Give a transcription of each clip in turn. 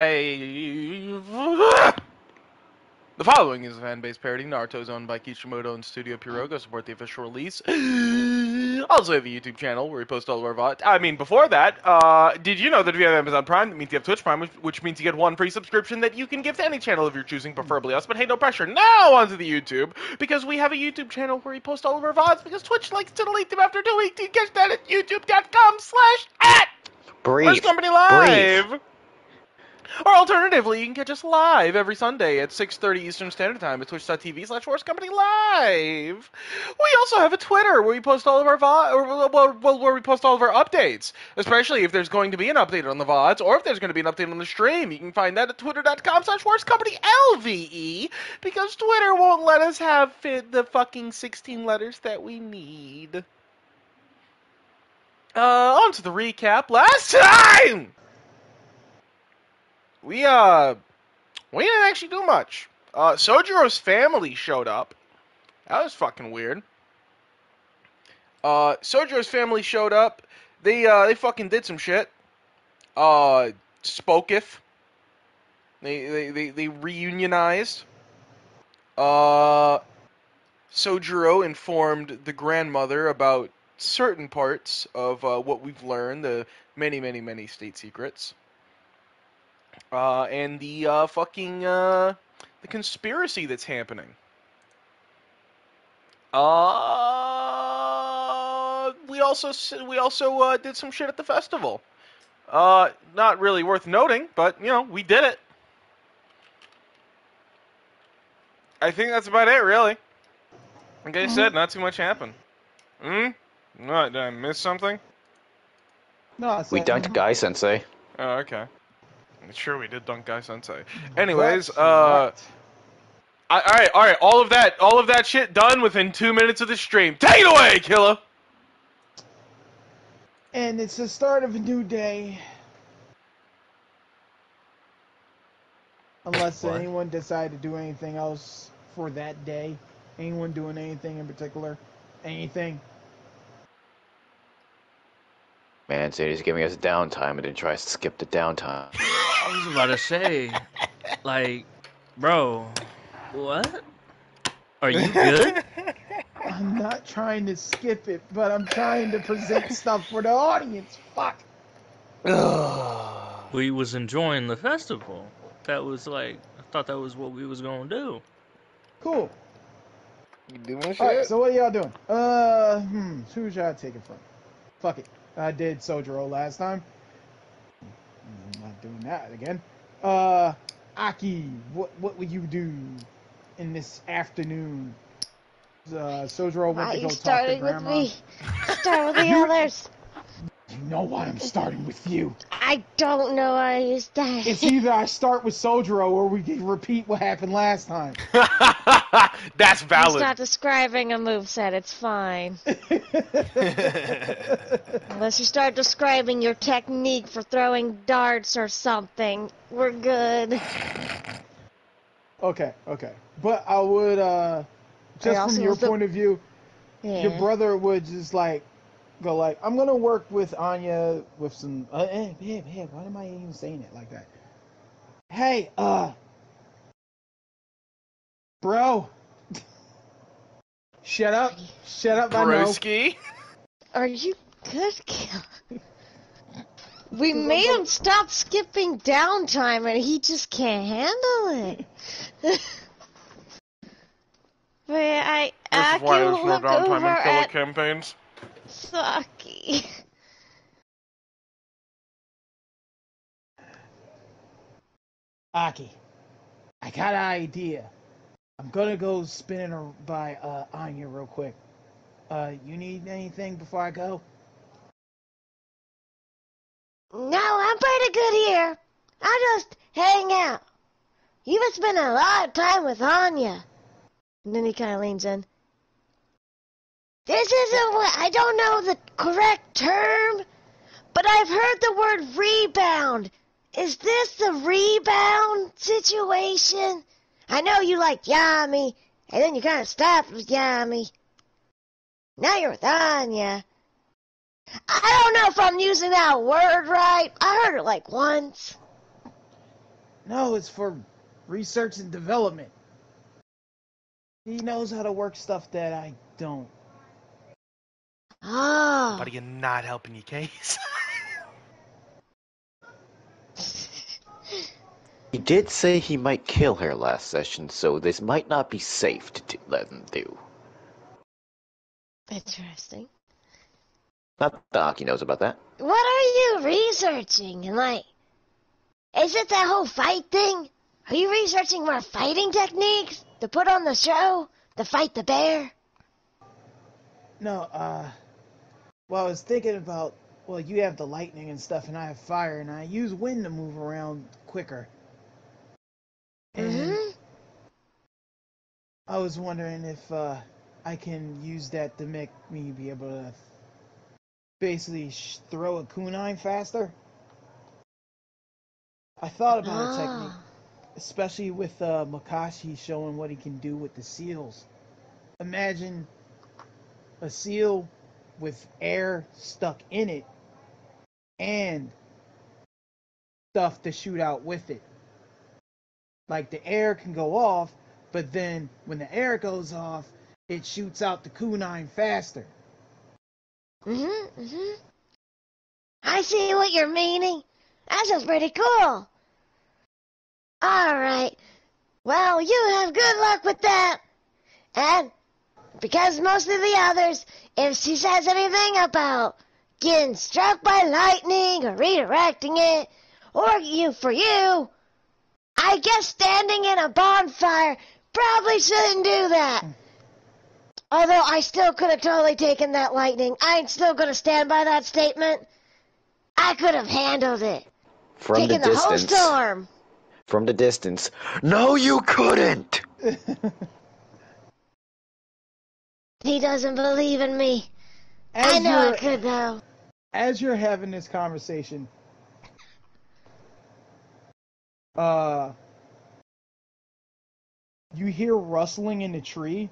The following is a fan-based parody. Naruto is owned by Kishimoto and Studio Pierrot. Go support the official release. also have a YouTube channel where we post all of our VOD. I mean, before that, uh, did you know that if you have Amazon Prime, that means you have Twitch Prime, which, which means you get one free subscription that you can give to any channel of your choosing, preferably us. But hey, no pressure. Now onto the YouTube, because we have a YouTube channel where we post all of our VODs, because Twitch likes to delete them after two weeks. You can catch that at youtube.com slash at Breathe. Company Live. Or alternatively, you can catch us live every Sunday at 6.30 Eastern Standard Time at twitch.tv slash Worst Company Live. We also have a Twitter where we post all of our VOD, or, well, where we post all of our updates, especially if there's going to be an update on the VODs or if there's going to be an update on the stream. You can find that at twitter.com slash Worst Company LVE because Twitter won't let us have the fucking 16 letters that we need. Uh, on to the recap. Last time! We uh we didn't actually do much. Uh Sojiro's family showed up. That was fucking weird. Uh Sojiro's family showed up. They uh they fucking did some shit. Uh spoketh. They they they, they reunionized. Uh Sojiro informed the grandmother about certain parts of uh, what we've learned, the many, many, many state secrets uh, and the uh, fucking uh, the conspiracy that's happening. Uh, we also we also uh, did some shit at the festival. Uh, not really worth noting, but you know we did it. I think that's about it, really. Like I said, not too much happened. Hmm. What? Did I miss something? No, I We said- dunked Guy Sensei. Oh, okay. Sure, we did dunk Guy Sensei. Anyways, uh, I, all right, all right, all of that, all of that shit done within two minutes of the stream. Take it away, killer. And it's the start of a new day. Unless What? anyone decide to do anything else for that day. Anyone doing anything in particular? Anything? Man, said he's giving us downtime and then tries to skip the downtime. I was about to say, like, bro, what? Are you good? I'm not trying to skip it, but I'm trying to present stuff for the audience. Fuck. we was enjoying the festival. That was like, I thought that was what we was gonna do. Cool. You doing shit? Alright, so what are y'all doing? Uh, hmm, who should I take it from? Fuck it. I did Sojiro last time. I'm not doing that again. Uh, Aki, what what would you do in this afternoon? Uh, Sojiro went Why are to you go talk to starting with me? Start with the others. You know why I'm starting with you. I don't know why you started. It's either I start with Sojiro or we repeat what happened last time. That's You valid. start describing a moveset, it's fine. Unless you start describing your technique for throwing darts or something, we're good. okay, okay. But I would, uh, just from your was the- point of view, Yeah. your brother would just like go like, I'm gonna work with Anya with some. Uh, eh, hey, hey, why am I even saying it like that? Hey, uh, bro, shut up, shut up, I know. Broski. Are you good, Kill? We made him stop skipping downtime and he just can't handle it. but I, This I is why can there's no look downtime over in killer at campaigns. Saki. Aki, I got an idea. I'm gonna go spinning by uh, Anya real quick. Uh, you need anything before I go? No, I'm pretty good here. I just hang out. You've been spending a lot of time with Anya. And then he kind of leans in. This isn't what, I don't know the correct term, but I've heard the word rebound. Is this the rebound situation? I know you liked Yami, and then you kind of stopped with Yami. Now you're with Anya. I don't know if I'm using that word right. I heard it like once. No, it's for research and development. He knows how to work stuff that I don't. Ah. Oh. But you're not helping your case. He did say he might kill her last session, so this might not be safe to do, let him do. Interesting. Not that Aki knows about that. What are you researching? And like, is it that whole fight thing? Are you researching more fighting techniques to put on the show to fight the bear? No, uh. Well, I was thinking about. Well, you have the lightning and stuff, and I have fire, and I use wind to move around quicker. And Mm-hmm. I was wondering if uh, I can use that to make me be able to basically sh- throw a kunai faster. I thought about a technique, Ah. especially with uh, Makashi showing what he can do with the seals. Imagine a seal with air stuck in it and stuff to shoot out with it. Like the air can go off, but then when the air goes off, it shoots out the kunai faster. Mm-hmm, mm-hmm. I see what you're meaning. That sounds pretty cool. Alright. Well, you have good luck with that. And because most of the others, if she says anything about getting struck by lightning or redirecting it, or you for you, I guess standing in a bonfire probably shouldn't do that. Although I still could have totally taken that lightning. I'm still gonna stand by that statement. I could have handled it. From taken the the, whole distance. storm. From the distance. No, you couldn't! He doesn't believe in me. As I know you're, I could though. as you're having this conversation, uh, you hear rustling in the tree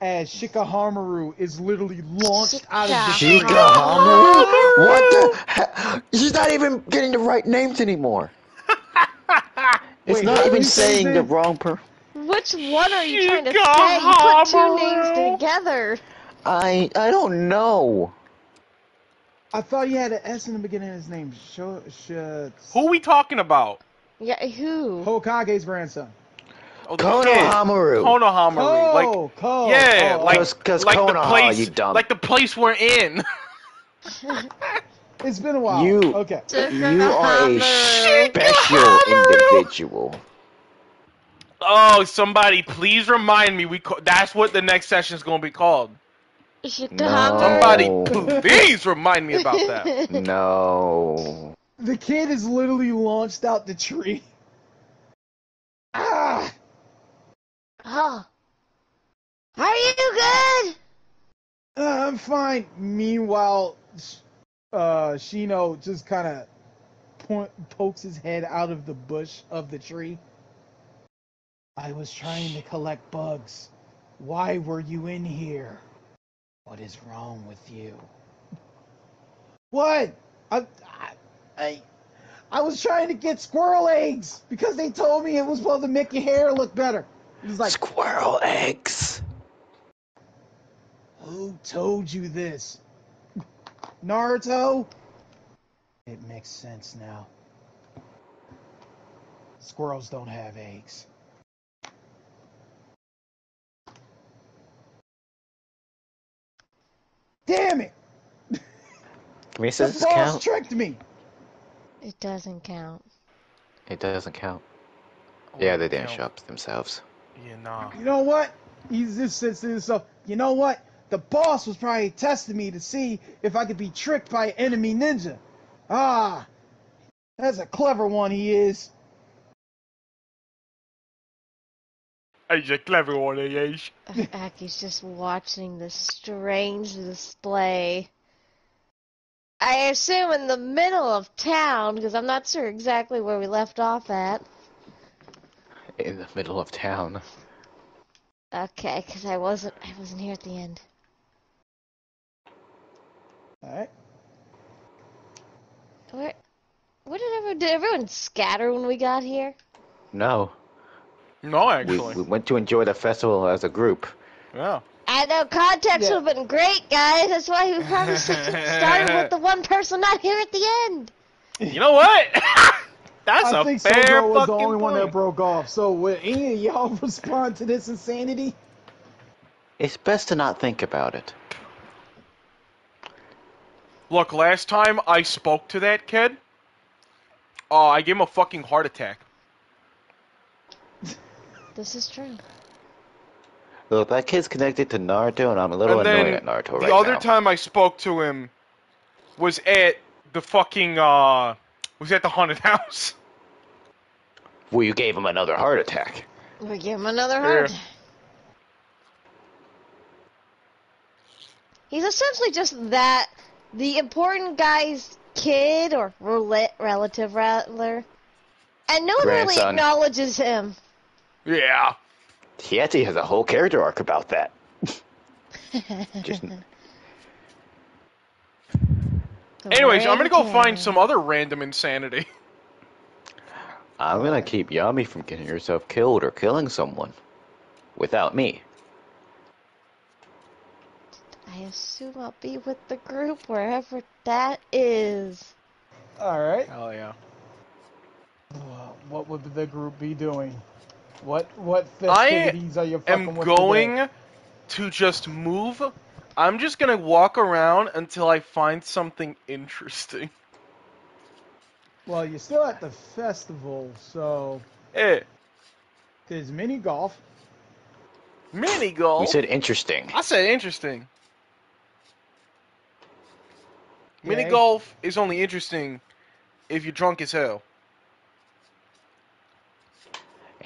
as Shikahamaru is literally launched out of the tree. Shikahamaru? What the heck? She's not even getting the right names anymore. It's Wait, not even you say his saying the wrong per. Which one are you trying to say? You put two names together. I I don't know. I thought he had an S in the beginning of his name. Sho, sh, Who we talking about? Yeah, who? Hokage's grandson. Oh, the kid. Konohamaru. Konohamaru. Like, Ko, Ko. yeah, oh, like, Cause- cause like the Konoha, place, you dumb. like the place we're in. it's been a while. You okay? you are a special individual. Oh, somebody, please remind me. We ca- that's what the next session is going to be called. Shikahamaru. Somebody, No. please remind me about that. No. The kid is literally launched out the tree. Ah! Oh. Are you good? Uh, I'm fine. Meanwhile, uh, Shino just kind of point pokes his head out of the bush of the tree. I was trying to collect bugs. Why were you in here? What is wrong with you? What? I, I, I, was trying to get squirrel eggs because they told me it was supposed to make your hair look better. He was like, Squirrel eggs. Who told you this? Naruto? It makes sense now. Squirrels don't have eggs. Damn it! Can The this boss count? tricked me! It doesn't count. It doesn't count. Yeah, they didn't show up themselves. Yeah, nah. You know what? He just says to himself, you know what? The boss was probably testing me to see if I could be tricked by an enemy ninja. Ah, that's a clever one he is. He's a clever one, he is. Aki's just watching this strange display. I assume in the middle of town, because I'm not sure exactly where we left off at. In the middle of town. Okay, because I wasn't I wasn't here at the end. Alright. Where What did everyone did everyone scatter when we got here? No, No, we, actually. we went to enjoy the festival as a group. Yeah. I know context Yeah. would have been great, guys. That's why we probably started with the one person not here at the end. You know what? That's I a think fair Sojo was the fucking only one that broke off. So will any of y'all respond to this insanity? It's best to not think about it. Look, last time I spoke to that kid, uh, I gave him a fucking heart attack. This is true. Look, that kid's connected to Naruto, and I'm a little and annoyed then at Naruto right? now. the other now. time I spoke to him was at the fucking uh was at the haunted house. Well, you gave him another heart attack. We gave him another heart. Yeah. He's essentially just that the important guy's kid or rela- relative rather, and no one really acknowledges him. Yeah. He actually has a whole character arc about that. Just Anyways, I'm gonna go find some other random insanity. I'm gonna keep Yami from getting herself killed or killing someone. Without me. I assume I'll be with the group wherever that is. All right. Hell yeah. Uh, What would the group be doing? What what I festivities are you fucking am with going today? to just move. I'm just gonna walk around until I find something interesting. Well, you're still at the festival, so Eh, there's mini golf. mini golf. We said interesting. I said interesting. Mini golf is only interesting if you're drunk as hell.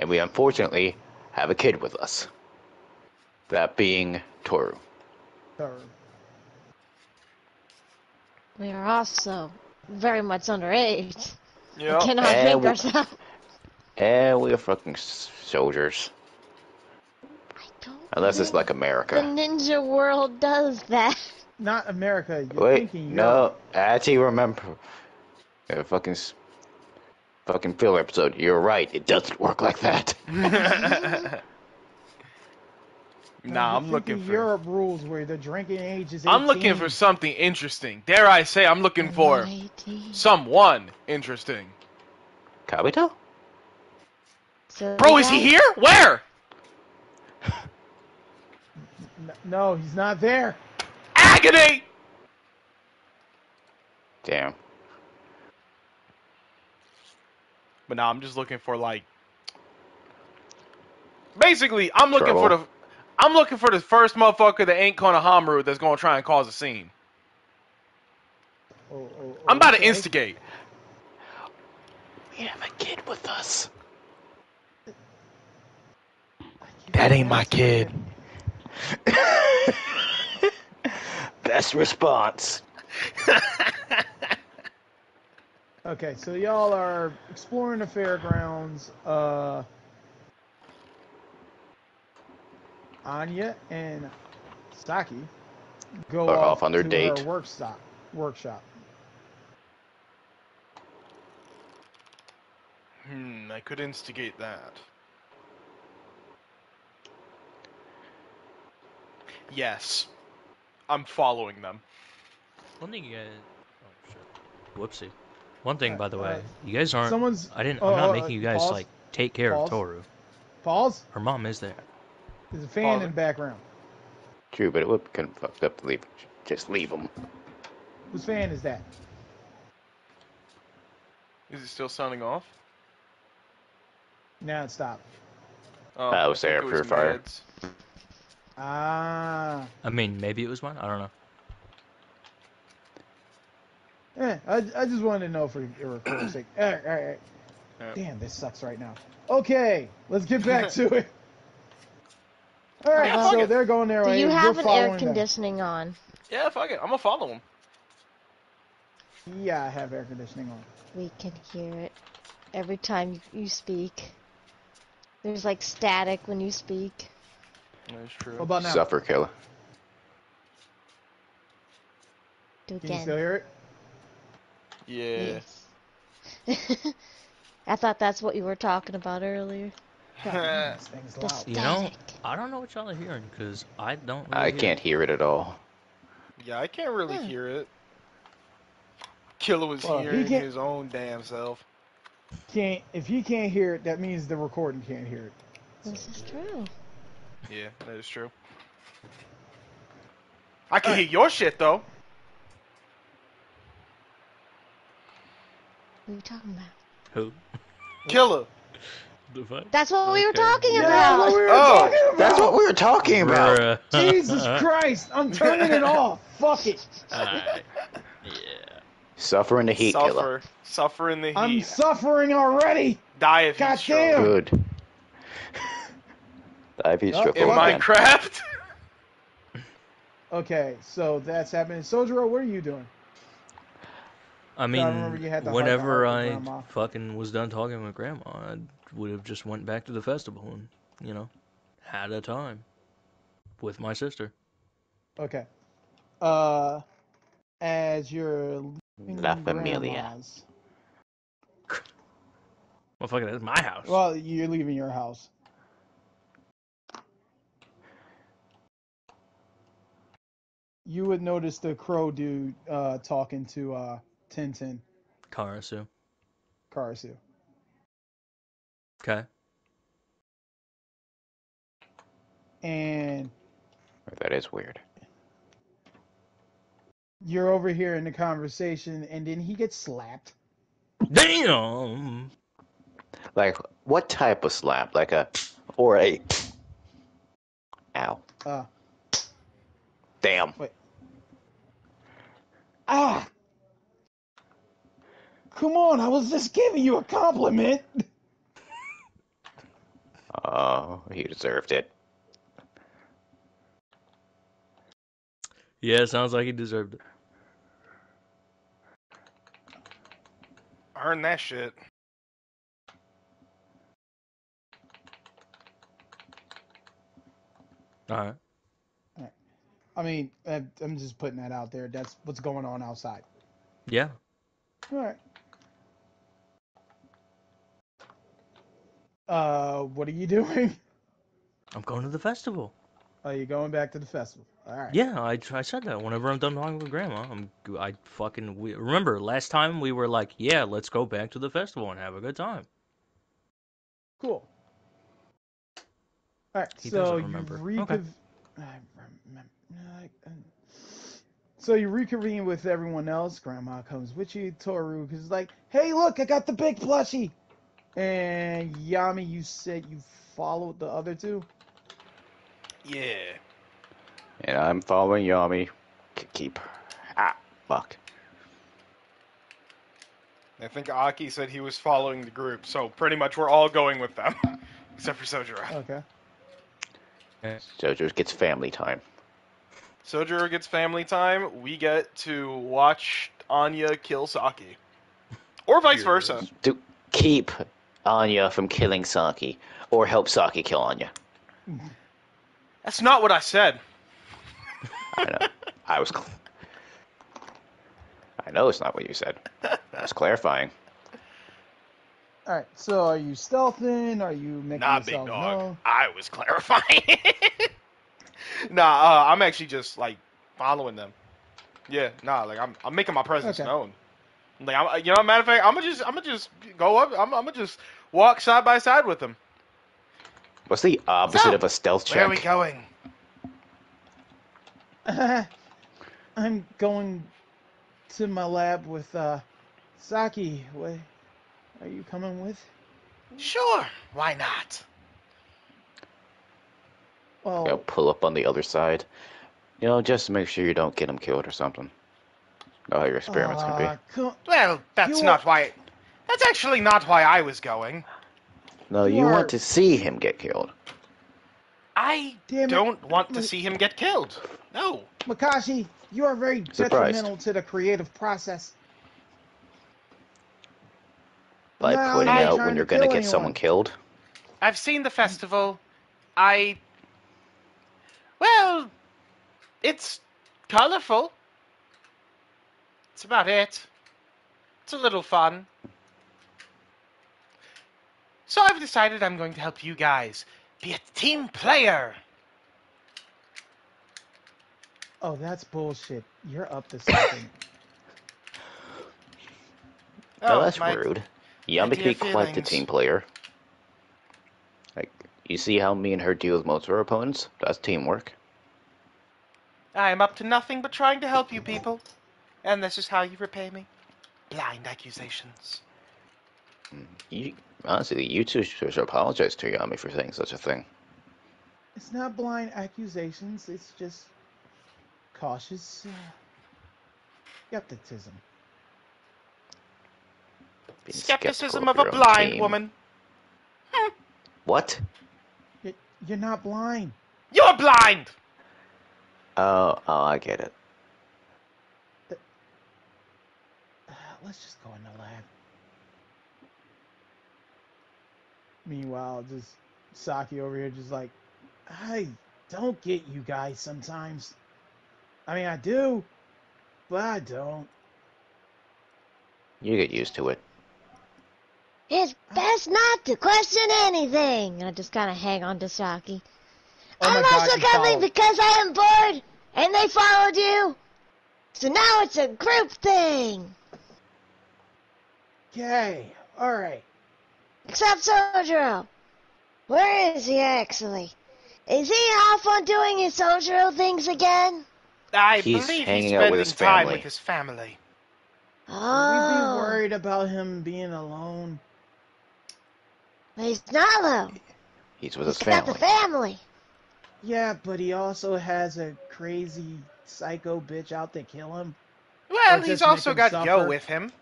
And we unfortunately have a kid with us. That being Toru. Or, We are also very much underage. We Yeah. cannot Eh, drink we- ourselves. And we are fucking soldiers. I don't Unless it's like America. the ninja world does that. not America. You're Wait, thinking no. Europe. I actually remember. Fucking. S- Fucking filler episode. You're right. It doesn't work like that. nah, I'm looking for. Europe rules where the drinking age is 18. I'm looking for something interesting. Dare I say, I'm looking for Almighty. someone interesting. Kabito? So Bro, is he here? Where? No, he's not there. Agony. Damn. But now I'm just looking for like. Basically, I'm looking for the. I'm looking for the first motherfucker that ain't Konohamaru that's gonna try and cause a scene. Oh, oh, oh I'm about to instigate. We have a kid with us. That ain't my kid. Best response. Okay, so y'all are exploring the fairgrounds. Uh, Anya and Saki go Are off off on their to date. workshop. Workshop. Hmm, I could instigate that. Yes. I'm following them. One thing you guys. Oh shit. Whoopsie. One thing, Uh, by the way, uh, you guys aren't. Someone's. I didn't. oh, I'm not oh, making you guys pause. like take care Pause. of Toru. Pause. Her mom is there. There's a fan Pause. in the background. True, but it would be kind of fucked up to leave. Just leave him. Whose fan is that? Is it still sounding off? Now it stopped. Oh, That was I the think air it was purifier. meds. Ah. I mean, maybe it was mine. I don't know. Eh, I, I just wanted to know for your recording sake. All right, all right, all right. Yep. Damn, this sucks right now. Okay, let's get back to it. All right, Yeah, so it. they're going their Do way. you You're have an following air them. conditioning on? Yeah, fuck it. I'm gonna follow him. Yeah, I have air conditioning on. We can hear it every time you- you speak. There's like static when you speak. That's true. What about now? Suffer killer. Do again. Can you still hear it? Yeah. Yes. I thought that's what you were talking about earlier. This thing's The loud. You know. I don't know what y'all are hearing because I don't. Really I hear can't it. hear it at all. Yeah, I can't really Hmm. hear it. Killer was Well, hearing can't- his own damn self. Can't if he can't hear it, that means the recording can't hear it. This is true. Yeah, that is true. I can hear your shit though. What are you talking about? Who? Killer. The fuck? That's what we were talking Yeah, about. that's what we were Oh, talking about. That's what we were talking about. Bruh. Jesus Christ! I'm turning it off. Fuck it. Alright. Yeah. Suffer in the heat, killer. Suffer. Suffer in the heat. I'm suffering already. Die if God he's stroke. damn. Good. Dive heat Oh, stroke In Fuck again. Minecraft. Okay, so that's happening. Sojiro, what are you doing? I remember mean, you had the whenever I fucking was done talking with Grandma, I would have just went back to the festival and, you know, had a time with my sister. Okay. Uh, as you're leaving La Familia. Grandma's- Well, fucking, that's my house. Well, you're leaving your house. You would notice the crow dude uh, talking to uh, Tintin Karasu. Karasu. Okay. And That is weird. you're over here in the conversation, and then he gets slapped. Damn! Like, what type of slap? Like a, or a, ow. Uh, Damn. Wait. Ah! Come on, I was just giving you a compliment. Oh, he deserved it. Yeah, sounds like he deserved it. Earn that shit. All right. All right. I mean, I- I'm just putting that out there. That's what's going on outside. Yeah. All right. Uh, what are you doing? I'm going to the festival. Are you going back to the festival? All right. Yeah, I, I said that whenever I'm done talking with Grandma. I'm I fucking we, remember last time we were like, yeah, let's go back to the festival and have a good time. Cool. All right. He so you remember. reconv- Okay. I remember. I- I- So you reconvene with everyone else. Grandma comes with you. Toru is like, "Hey, look, I got the big plushie." And Yami, you said you followed the other two. Yeah. And I'm following Yami. K- Keep. Ah, fuck. I think Aki said he was following the group, so pretty much we're all going with them, except for Sojiro. Okay. Jojo gets family time. Sojiro gets family time. We get to watch Anya kill Saki, or vice versa. To keep Anya from killing Saki, or help Saki kill Anya. That's not what I said. I know. I was. Cl- I know it's not what you said. I was clarifying. All right. So are you stealthing? Are you making Nah, big yourself dog. known? I was clarifying. nah, uh, I'm actually just like following them. Yeah, nah, like I'm, I'm making my presence Okay. known. Like I'm, you know, matter of fact, I'm gonna just, I'm gonna just go up. I'm, I'm gonna just walk side by side with them. What's the opposite So, of a stealth check? Where are we going? I'm going to my lab with uh, Saki. What, are you coming with? Sure, why not? Well, Go pull up on the other side. You know, just to make sure you don't get him killed or something. Know how your experiments can uh, co- Well, that's You not are- why. That's actually not why I was going. No, you you are- want to see him get killed. I Damn don't want to see him get killed. No. Makashi, you are very Surprised. detrimental to the creative process. By No, pointing out when you're gonna get anyone. someone killed. I've seen the festival. I. Well, it's colorful. That's about it. It's a little fun. So I've decided I'm going to help you guys be a team player. Oh, that's bullshit. You're up to something. Oh, that's my- rude. Yami can dear be quite the team player. Like, you see how me and her deal with most of our opponents? That's teamwork. I am up to nothing but trying to help you people. And this is how you repay me. Blind accusations. You, honestly, you two should apologize to Yami for saying such a thing. it's not blind accusations. It's just cautious uh, skepticism. Being Skepticism skeptical of a blind team. woman. What? You're not blind. You're blind! Oh, oh, I get it. Uh, let's just go in the lab. Meanwhile, just Saki over here, just like, I don't get you guys sometimes. I mean, I do, but I don't. You get used to it. It's best not to question anything. I just kind of hang on to Saki. Oh I'm also you coming followed. because I am bored, and they followed you. So now it's a group thing. Okay, all right. Except Sojiro. Where is he actually? Is he off on doing his Sojiro things again? I He's believe hanging he's out spending with his time with his family. Oh. Would we Oh, be worried about him being alone? he's not alone. He's with He's his got the family. family. Yeah, but he also has a crazy psycho bitch out to kill him. Well, he's also got suffer. Yo with him.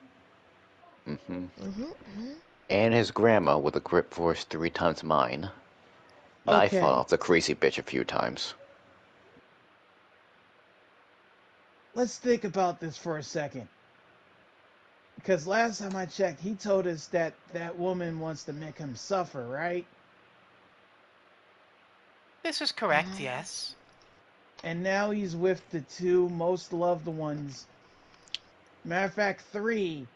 Hmm hmm And his grandma with a grip force three times mine. And I Okay. fought off the crazy bitch a few times. Let's think about this for a second. Because last time I checked, he told us that that woman wants to make him suffer, right? This is correct, Ah. yes. And now he's with the two most loved ones. Matter of fact, three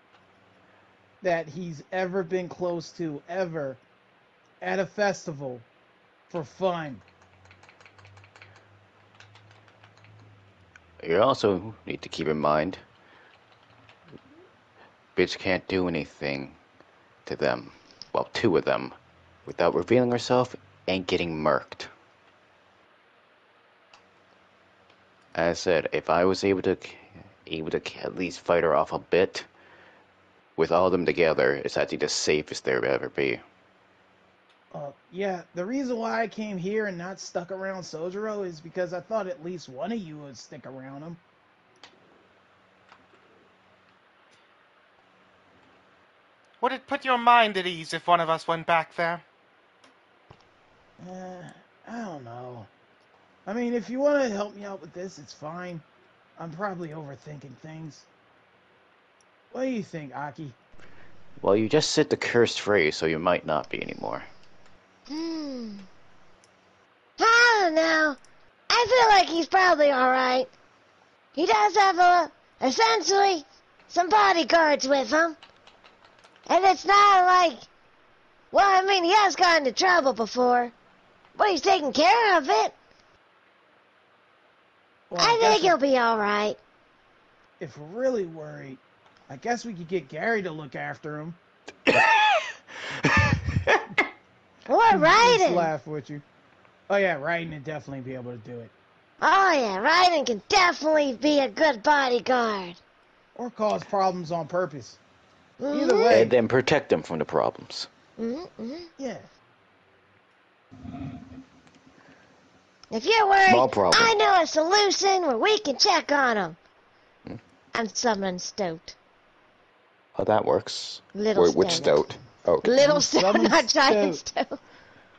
that he's ever been close to, ever, at a festival for fun. You also need to keep in mind, bitch can't do anything to them, well, two of them, without revealing herself and getting murked. As I said, if I was able to, able to at least fight her off a bit, with all of them together, it's actually the safest there would ever be. Uh, yeah, the reason why I came here and not stuck around Sojiro is because I thought at least one of you would stick around him. Would it put your mind at ease if one of us went back there? Uh, I don't know. I mean, if you want to help me out with this, it's fine. I'm probably overthinking things. What do you think, Aki? Well, you just said the cursed phrase, so you might not be anymore. Hmm. I don't know. I feel like he's probably alright. He does have a, essentially some bodyguards with him. And it's not like, well, I mean, he has gotten into trouble before, but he's taking care of it. Well, I guess think he'll be alright. if, if we're really worried, I guess we could get Gary to look after him. Or Just Raiden. laugh with you. Oh yeah, Raiden would definitely be able to do it. Oh yeah, Raiden can definitely be a good bodyguard. Or cause problems on purpose. Mhm. Either way, And then protect them from the problems. Mhm, mhm. yeah. If you're worried, I know a solution where we can check on them. Hmm. I'm summoning Stoat. Oh, that works. Little Wait, which Stoat. stout? Oh, okay. Little I'm Stoat, summoning not Giant Stoat. Stoat.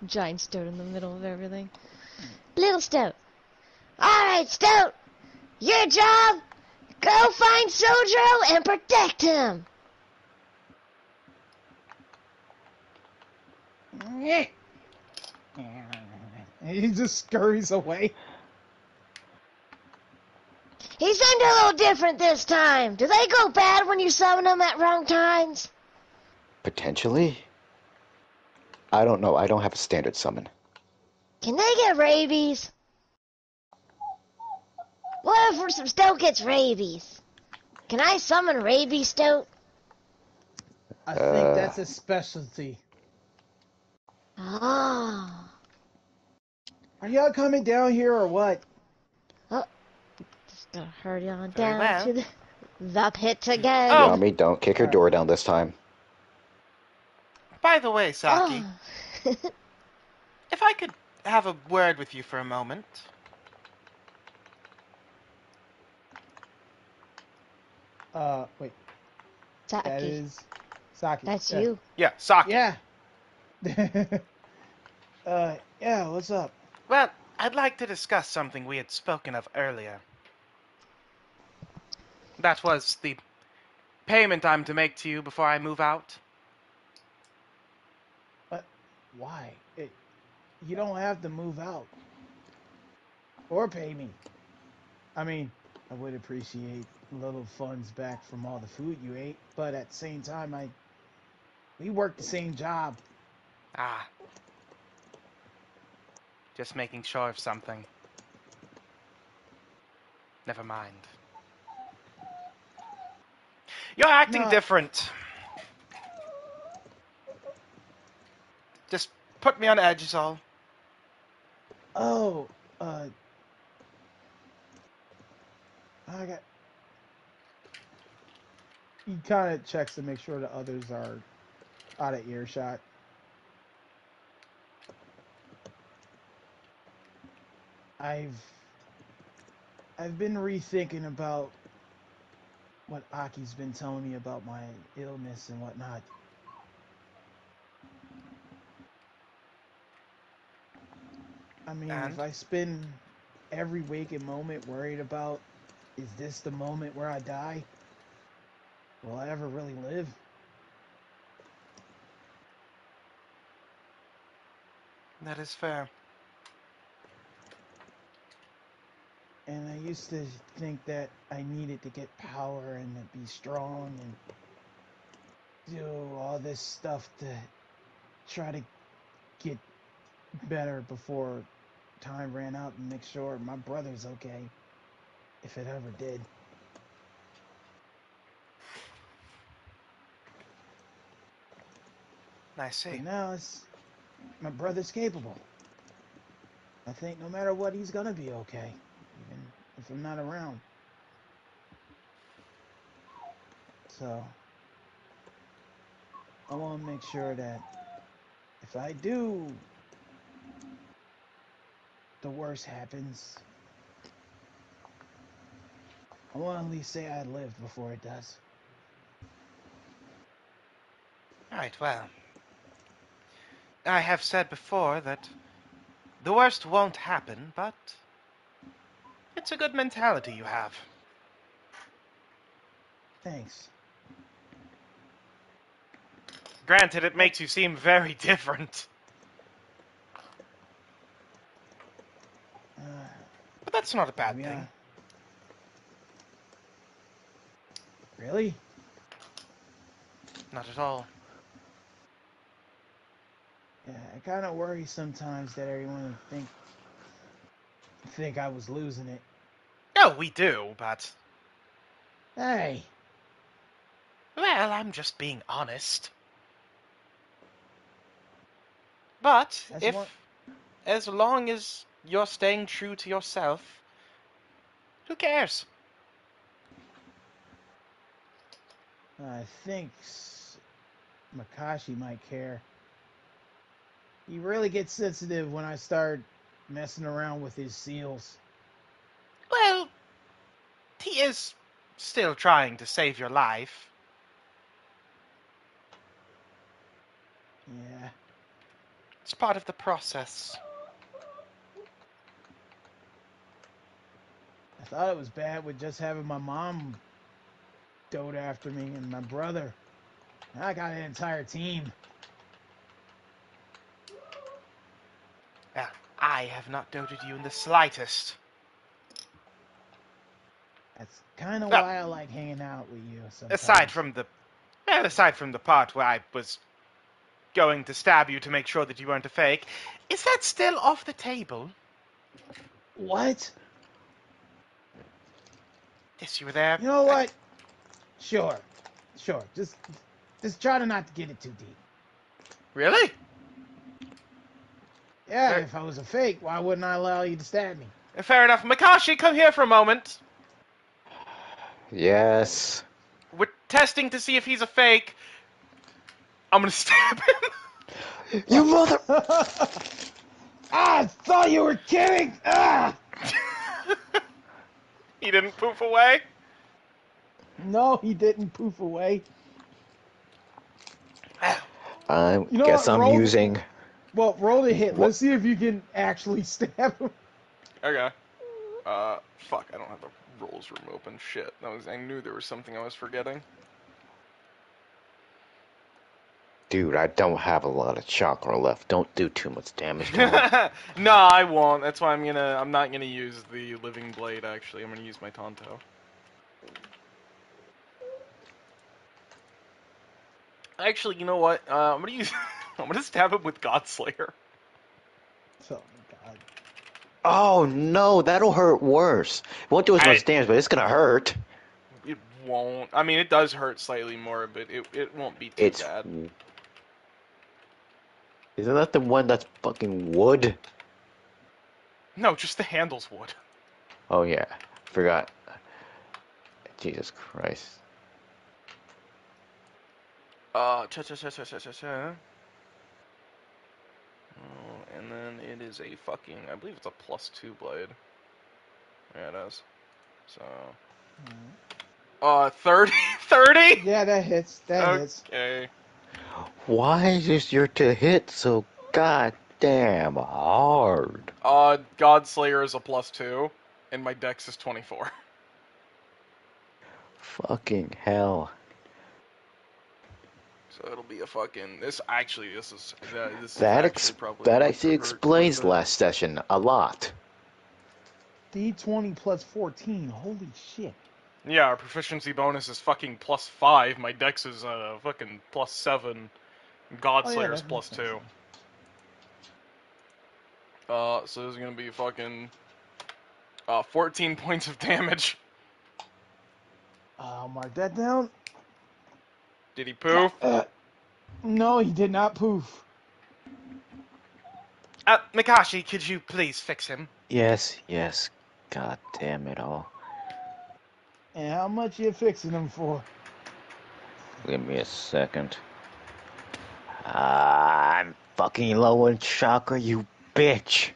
Giant Stoat in the middle of everything. Little Stoat. Alright, Stoat. Your job, go find Sojiro and protect him. He just scurries away. He seemed a little different this time. Do they go bad when you summon them at wrong times? Potentially. I don't know. I don't have a standard summon. Can they get rabies? What if some Stoat gets rabies? Can I summon rabies, Stoat? I think Uh. that's a specialty. Oh. Are y'all coming down here or what? Just to hurry on Very down well. to the, the pit again. Oh. Yami, don't kick her door down this time. By the way, Saki, Oh. if I could have a word with you for a moment. Uh, wait, that Saki, is Saki. that's Uh, you. Yeah, Saki. Yeah. uh, yeah. What's up? Well, I'd like to discuss something we had spoken of earlier. That was the payment I'm to make to you before I move out. But why? It, you don't have to move out or pay me. I mean, I would appreciate little funds back from all the food you ate, but at the same time, I we work the same job. Ah. Just making sure of something. Never mind. You're acting No. different. Just put me on edge, is all. Oh, uh, I got. He kind of checks to make sure the others are out of earshot. I've I've been rethinking about what Aki's been telling me about my illness and whatnot. I mean, And? if I spend every waking moment worried about is this the moment where I die? Will I ever really live? That is fair. And I used to think that I needed to get power and to be strong and do all this stuff to try to get better before time ran out and make sure my brother's okay. If it ever did. I see. But now it's my brother's capable. I think no matter what, he's gonna be okay, if I'm not around. So I want to make sure that if I do, the worst happens. I want to at least say I lived before it does. Right, well. I have said before that the worst won't happen, but it's a good mentality you have. Thanks. Granted, it makes you seem very different, Uh, but that's not a bad yeah. thing. Really? Not at all. Yeah, I kind of worry sometimes that everyone would think think I was losing it. No, we do, but Hey, well, I'm just being honest. But if as long as you're staying true to yourself, who cares? I think Makashi might care. He really gets sensitive when I start messing around with his seals. Well, he is still trying to save your life. Yeah, It's part of the process. I thought it was bad with just having my mom dote after me and my brother. Now I got an entire team. Well, I have not doubted you in the slightest. That's kind of Well, why I like hanging out with you. Sometimes. Aside from the, well, aside from the part where I was going to stab you to make sure that you weren't a fake. Is that still off the table? What? Yes, you were there. You know what? Sure, sure. Just, just try to not to get it too deep. Really? Yeah, Fair- if I was a fake, why wouldn't I allow you to stab me? Fair enough. Makashi, come here for a moment. Yes. We're testing to see if he's a fake. I'm gonna stab him. You mother. I thought you were kidding. Ah! he didn't poof away. No, he didn't poof away. I You know guess what, I'm roll- using. Well, roll the hit. What? Let's see if you can actually stab him. Okay. Uh, fuck. I don't have the rolls room open. Shit. That was. I knew there was something I was forgetting. Dude, I don't have a lot of chakra left. Don't do too much damage to me. no, I won't. That's why I'm gonna. I'm not gonna use the living blade. Actually, I'm gonna use my tanto. Actually, you know what? Uh, I'm gonna use. I'm gonna stab him with Godslayer. Oh god. oh no, that'll hurt worse. It won't do as I- much damage, but it's gonna hurt. It won't. I mean, it does hurt slightly more, but it it won't be too It's. bad. Isn't that the one that's fucking wood? No, just the handles wood. Oh yeah, forgot. Jesus Christ. Uh, cha cha cha cha cha cha cha. Oh, and then it is a fucking. I believe it's a plus two blade. Yeah, it is. So. Uh, 30? 30? Yeah, that hits. That hits. Okay. Why is your to hit so goddamn hard? Uh, Godslayer is a plus two, and my dex is 24. Fucking hell. So it'll be a fucking. This actually, this is. Uh, this That is ex- probably that actually hurt explains the- last session a lot. D20 plus 14. Holy shit. Yeah, our proficiency bonus is fucking plus five. My dex is uh fucking plus seven. Oh, yeah, Godslayer's that sense. two. Uh, so this is gonna be fucking uh 14 points of damage. I'll mark that down. Did he poof? Uh, no, he did not poof. Uh, Makashi, could you please fix him? Yes, yes. God damn it all. And how much you fixing him for? Give me a second. Ah, I'm fucking low in chakra, you bitch.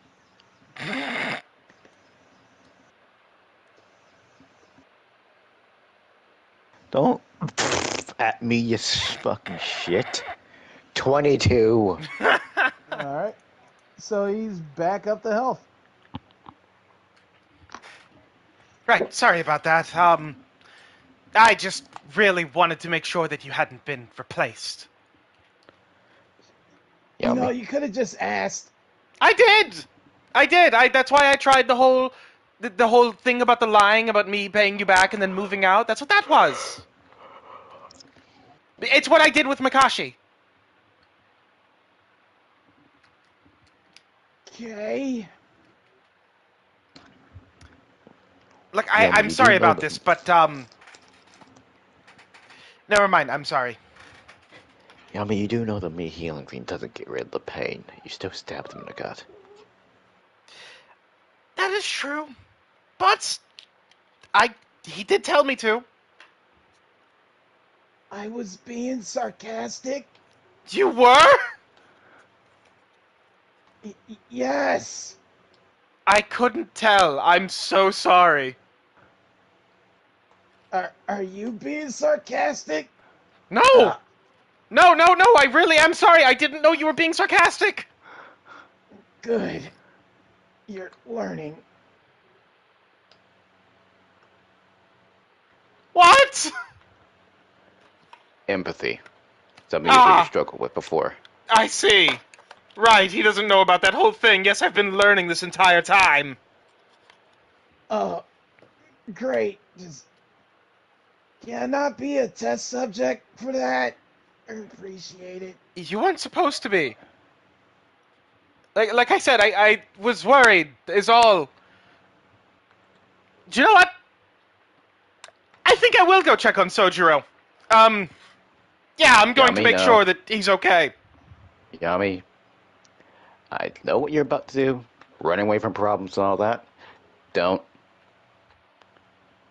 Don't at me, you fucking shit. 22. Alright. So he's back up to health. Right, sorry about that. Um, I just really wanted to make sure that you hadn't been replaced. You know, you could have just asked. I did. I did. I. That's why I tried the whole, the, the whole thing about the lying about me paying you back and then moving out. That's what that was. It's what I did with Makashi. Okay. Look, I, yeah, I'm sorry about that- this, but um, never mind. I'm sorry. Yami, you do know that me healing cream doesn't get rid of the pain. You still stabbed him in the gut. That is true, but I. He did tell me to. I was being sarcastic. You were? Y- yes. I couldn't tell. I'm so sorry. Are are you being sarcastic? No! Uh, No, no, no, I really am sorry. I didn't know you were being sarcastic. good. You're learning. What? Empathy. Something you Ah. really struggled with before. I see. Right, he doesn't know about that whole thing. Yes, I've been learning this entire time. Oh, great. Just can I not be a test subject for that? I appreciate it. You weren't supposed to be. Like, like I said, I, I was worried. Is all. Do you know what? I think I will go check on Sojiro. Um, yeah, I'm going to make no. sure that he's okay. Yami, I know what you're about to do. Running away from problems and all that. Don't.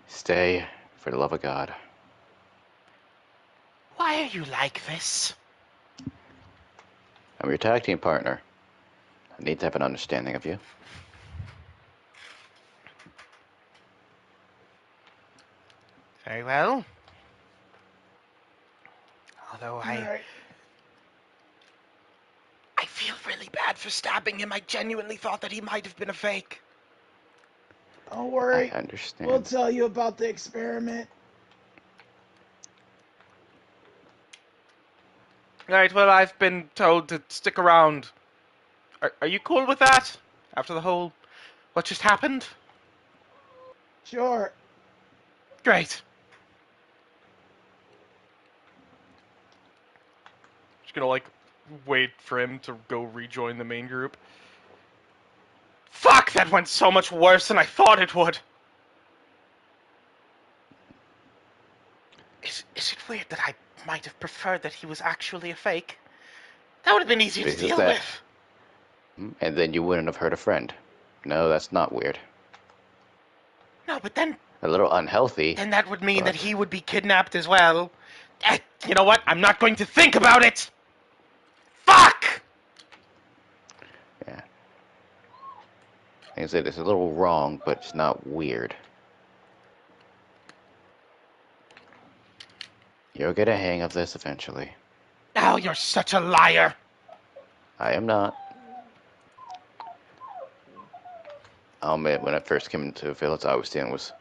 Stay, for the love of God. Why are you like this? I'm your tag team partner. I need to have an understanding of you. Very well. Although I, Alright. I feel really bad for stabbing him. I genuinely thought that he might have been a fake. Don't worry. I understand. We'll tell you about the experiment. Right, well, I've been told to stick around. Are, are you cool with that? After the whole. what just happened? Sure. Great. Gonna, like, wait for him to go rejoin the main group. Fuck, that went so much worse than I thought it would. Is, is it weird that I might have preferred that he was actually a fake? That would have been easier to deal that- with. Hmm? And then you wouldn't have hurt a friend. No, that's not weird. No, but then A little unhealthy. then that would mean that he would be kidnapped as well. Eh, you know what? I'm not going to think about it. Fuck! Yeah. Like I said, it's a little wrong, but it's not weird. You'll get a hang of this eventually. Oh, you're such a liar. I am not. I'll admit, when I first came into village I was in was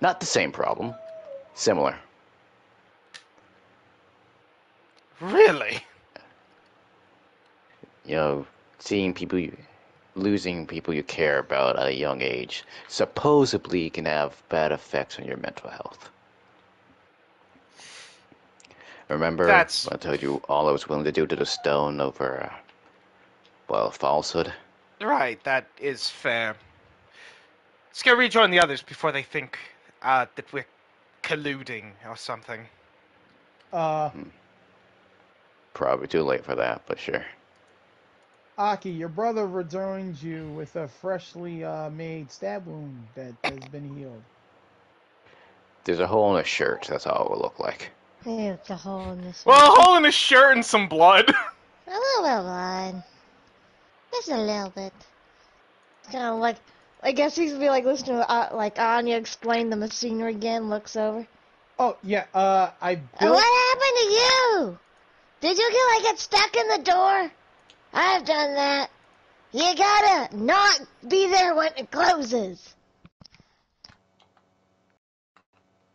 not the same problem. Similar. Really? You know, seeing people, you, losing people you care about at a young age supposedly can have bad effects on your mental health. Remember That's- I told you all I was willing to do to the stone over, uh, well, falsehood? Right, that is fair. Let's go rejoin the others before they think uh, that we're colluding or something. Uh, Probably too late for that, but sure. Aki, your brother rejoins you with a freshly uh, made stab wound that has been healed. There's a hole in a shirt, that's all it will look like. Ew, it's a hole in this Well, a hole in his shirt and some blood. A little bit of blood. Just a little bit. It's kind of like, I guess he's gonna be like listening to uh, like Anya explain the machinery again. Looks over. Oh yeah, uh, I built. what happened to you? Did you get like get stuck in the door? I've done that. You gotta not be there when it closes.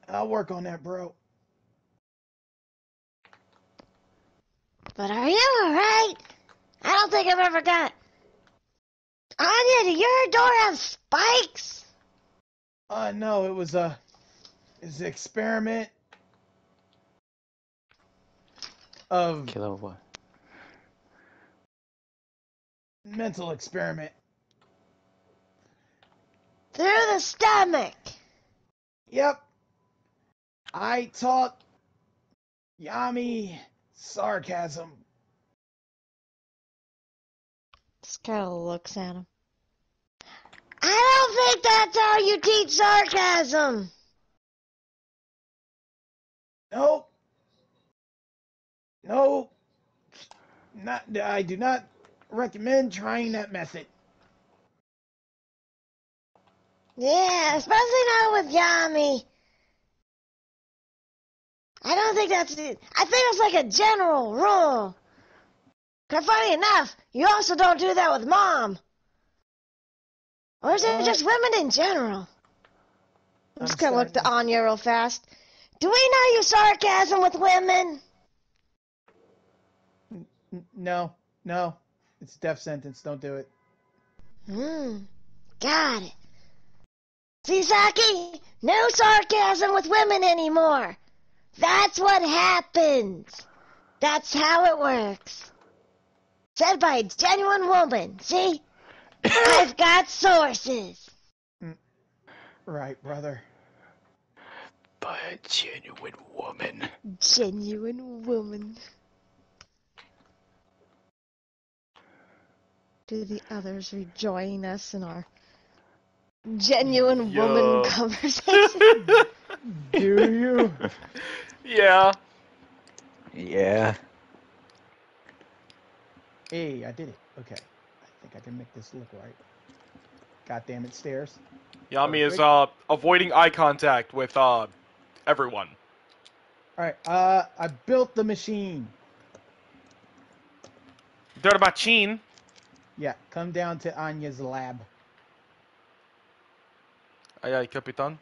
I'll work on that, bro. But are you alright? I don't think I've ever got. Anya, do your door have spikes? Uh, no, it was a, it's an experiment of Killer what? Mental experiment. Through the stomach. Yep. I taught Yami sarcasm. Just kind of looks at him. I don't think that's how you teach sarcasm. Nope. Nope. Not. I do not recommend trying that method. Yeah, especially not with Yami. I don't think that's it. I think it's like a general rule. Cause funny enough, you also don't do that with mom. Or is it Uh, just women in general? I'm just gonna look to Anya real fast. Do we know use sarcasm with women? No, no. It's a death sentence. Don't do it. Hmm. Got it. See, Saki? No sarcasm with women anymore. That's what happens. That's how it works. Said by a genuine woman. See? I've got sources. Right, brother. By a genuine woman. Genuine woman. Do the others rejoin us in our genuine Yo. woman conversation? Do you? yeah. Yeah. hey, I did it. Okay. I think I can make this look right. God damn it, stairs. Yami is uh avoiding eye contact with uh everyone. Alright, uh, I built the machine. Dirt about Chin. Yeah, come down to Anya's lab. Aye aye, Capitan.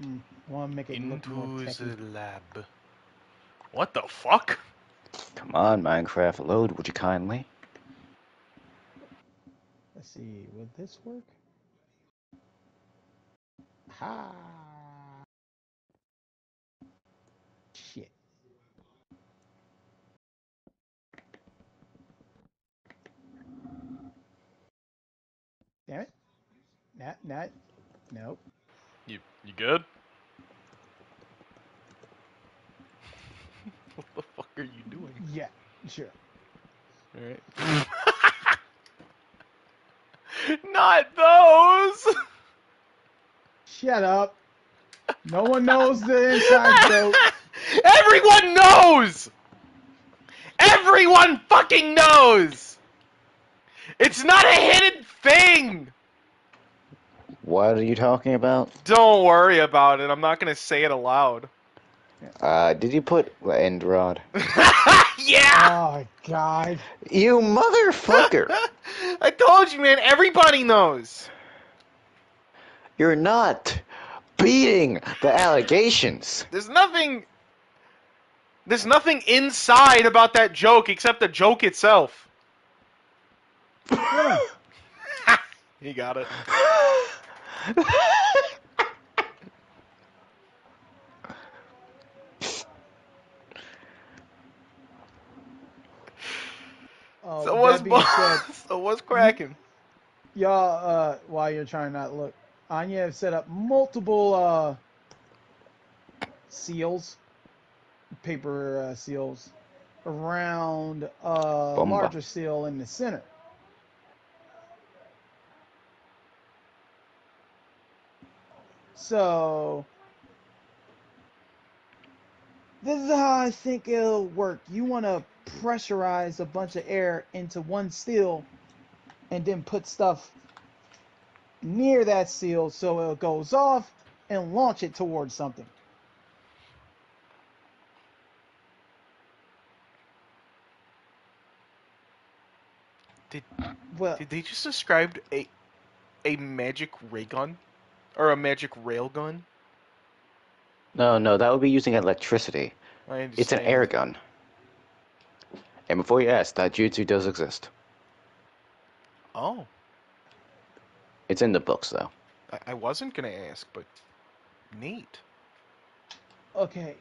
Hmm, want to make it look more Into techy. the lab. What the fuck? Come on, Minecraft, load, would you kindly? Let's see, would this work? Ha! Shit. Damn it. Not, not, nope. You you good? what the fuck are you doing? Yeah, sure. Alright. Not those! Shut up. No one knows the inside joke. Everyone knows! Everyone fucking knows! It's not a hidden thing! What are you talking about? Don't worry about it. I'm not gonna say it aloud. Uh, did you put end rod? yeah! Oh, God. You motherfucker! I told you, man. Everybody knows. You're not beating the allegations. There's nothing. There's nothing inside about that joke except the joke itself. he got it. Oh, So what's that said, so what's cracking? y'all, uh, while you're trying not to look, Anya have set up multiple uh, seals, paper uh, seals, around a Bomba. larger seal in the center. So, this is how I think it'll work. You want to pressurize a bunch of air into one seal and then put stuff near that seal so it goes off and launch it towards something. Did- well, Did they just describe a a magic ray gun or a magic rail gun? No, no, that would be using electricity. I It's an understand. air gun. And before you ask, that jutsu does exist. Oh, It's in the books, though. I, I wasn't gonna ask, but neat. okay.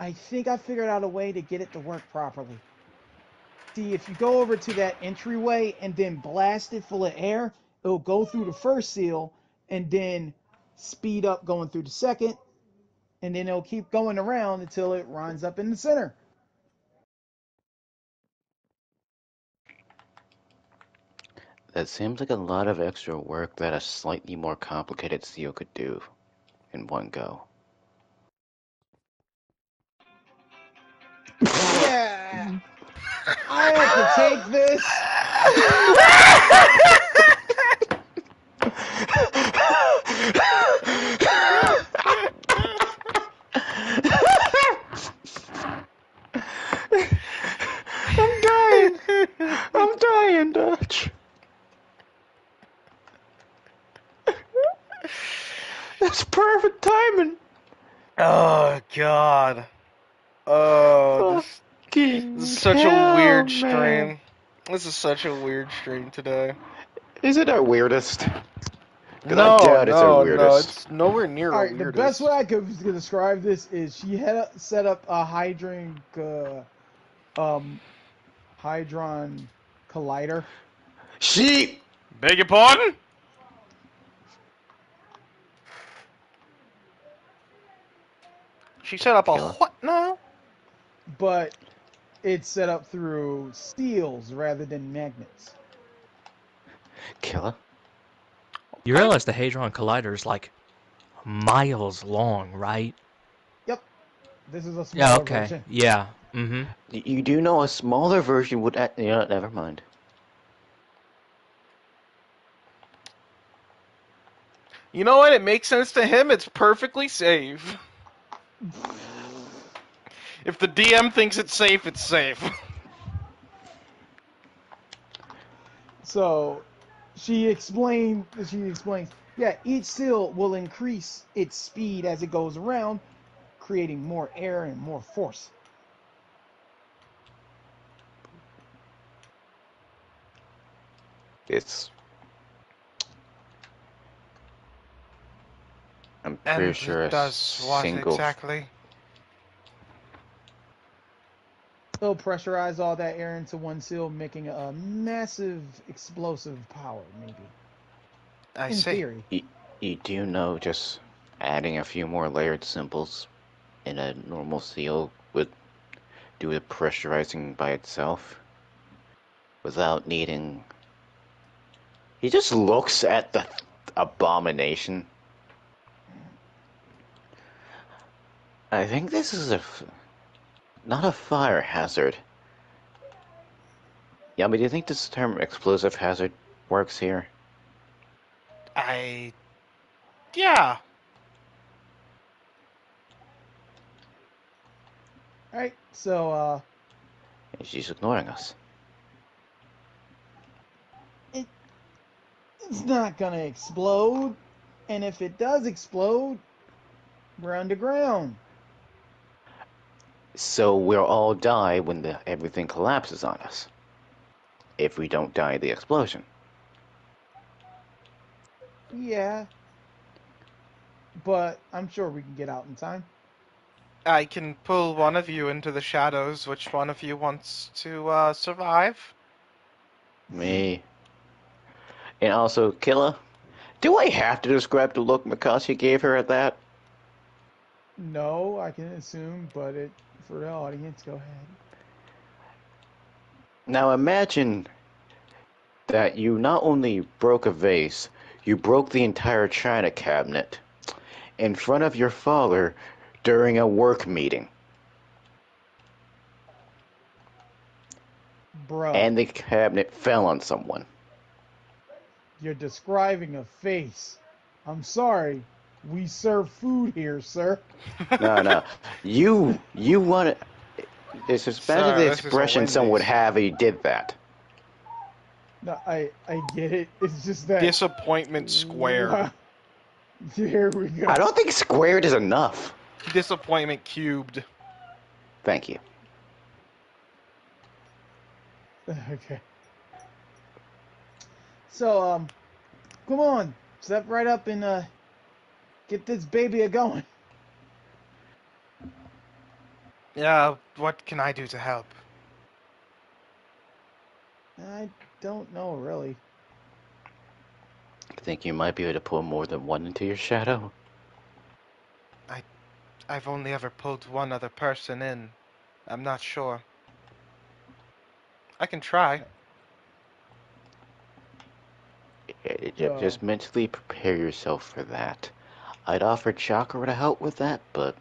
I think I figured out a way to get it to work properly. See, if you go over to that entryway and then blast it full of air, it'll go through the first seal and then speed up going through the second, and then it'll keep going around until it runs up in the center. That seems like a lot of extra work that a slightly more complicated seal could do in one go. Yeah. I have to take this. I'm dying! I'm dying, Dutch! That's perfect timing! Oh God. Oh, this, this is such a hell, weird man. stream. This is such a weird stream today. Is it our weirdest? 'Cause No, I doubt it's no, our no, it's nowhere near All our the best way I could describe this is she had set up a hadron, uh, um, hadron collider. She. Beg your pardon? She set up a Killer. what now? but it's set up through seals rather than magnets. Killer? You realize the Hadron Collider is like miles long, right? Yep. This is a smaller Yeah, okay. version. Yeah. Mm-hmm. You do know a smaller version would. act- You know, never mind. You know what? It makes sense to him. It's perfectly safe. If the DM thinks it's safe, it's safe. So, she explained. She explains. Yeah, each seal will increase its speed as it goes around, creating more air and more force. It's. I'm pretty sure a single. exactly? It'll pressurize all that air into one seal, making a massive explosive power. Maybe I in see. theory. You do know just adding a few more layered symbols in a normal seal would do the pressurizing by itself without needing. He just looks at the abomination. I think this is a. f- not a fire hazard. Yami, do you think this term explosive hazard works here? I. Yeah. All right, so uh, She's ignoring us. It, it's not gonna explode, and if it does explode, we're underground. So we'll all die when the, everything collapses on us. If we don't die in the explosion. Yeah, but I'm sure we can get out in time. I can pull one of you into the shadows. Which one of you wants to uh, survive? Me. And also, Killa, do I have to describe the look Makashi gave her at that? No, I can assume, but it for the audience, go ahead. Now imagine that you not only broke a vase, you broke the entire china cabinet in front of your father during a work meeting. Bro, And the cabinet fell on someone. you're describing a face. I'm sorry. We serve food here, sir. No, no. You you want to. It's as bad Sir, the this is a expression someone would have if he did that. No, I I get it. It's just that Disappointment squared. Here we go. I don't think squared is enough. Disappointment cubed. Thank you. Okay. So um, come on, step right up and uh, get this baby a going. Yeah, what can I do to help? I don't know really. I think you might be able to pull more than one into your shadow? I, I've only ever pulled one other person in. I'm not sure. I can try. Eh, Just mentally prepare yourself for that. I'd offered Chakra to help with that, but,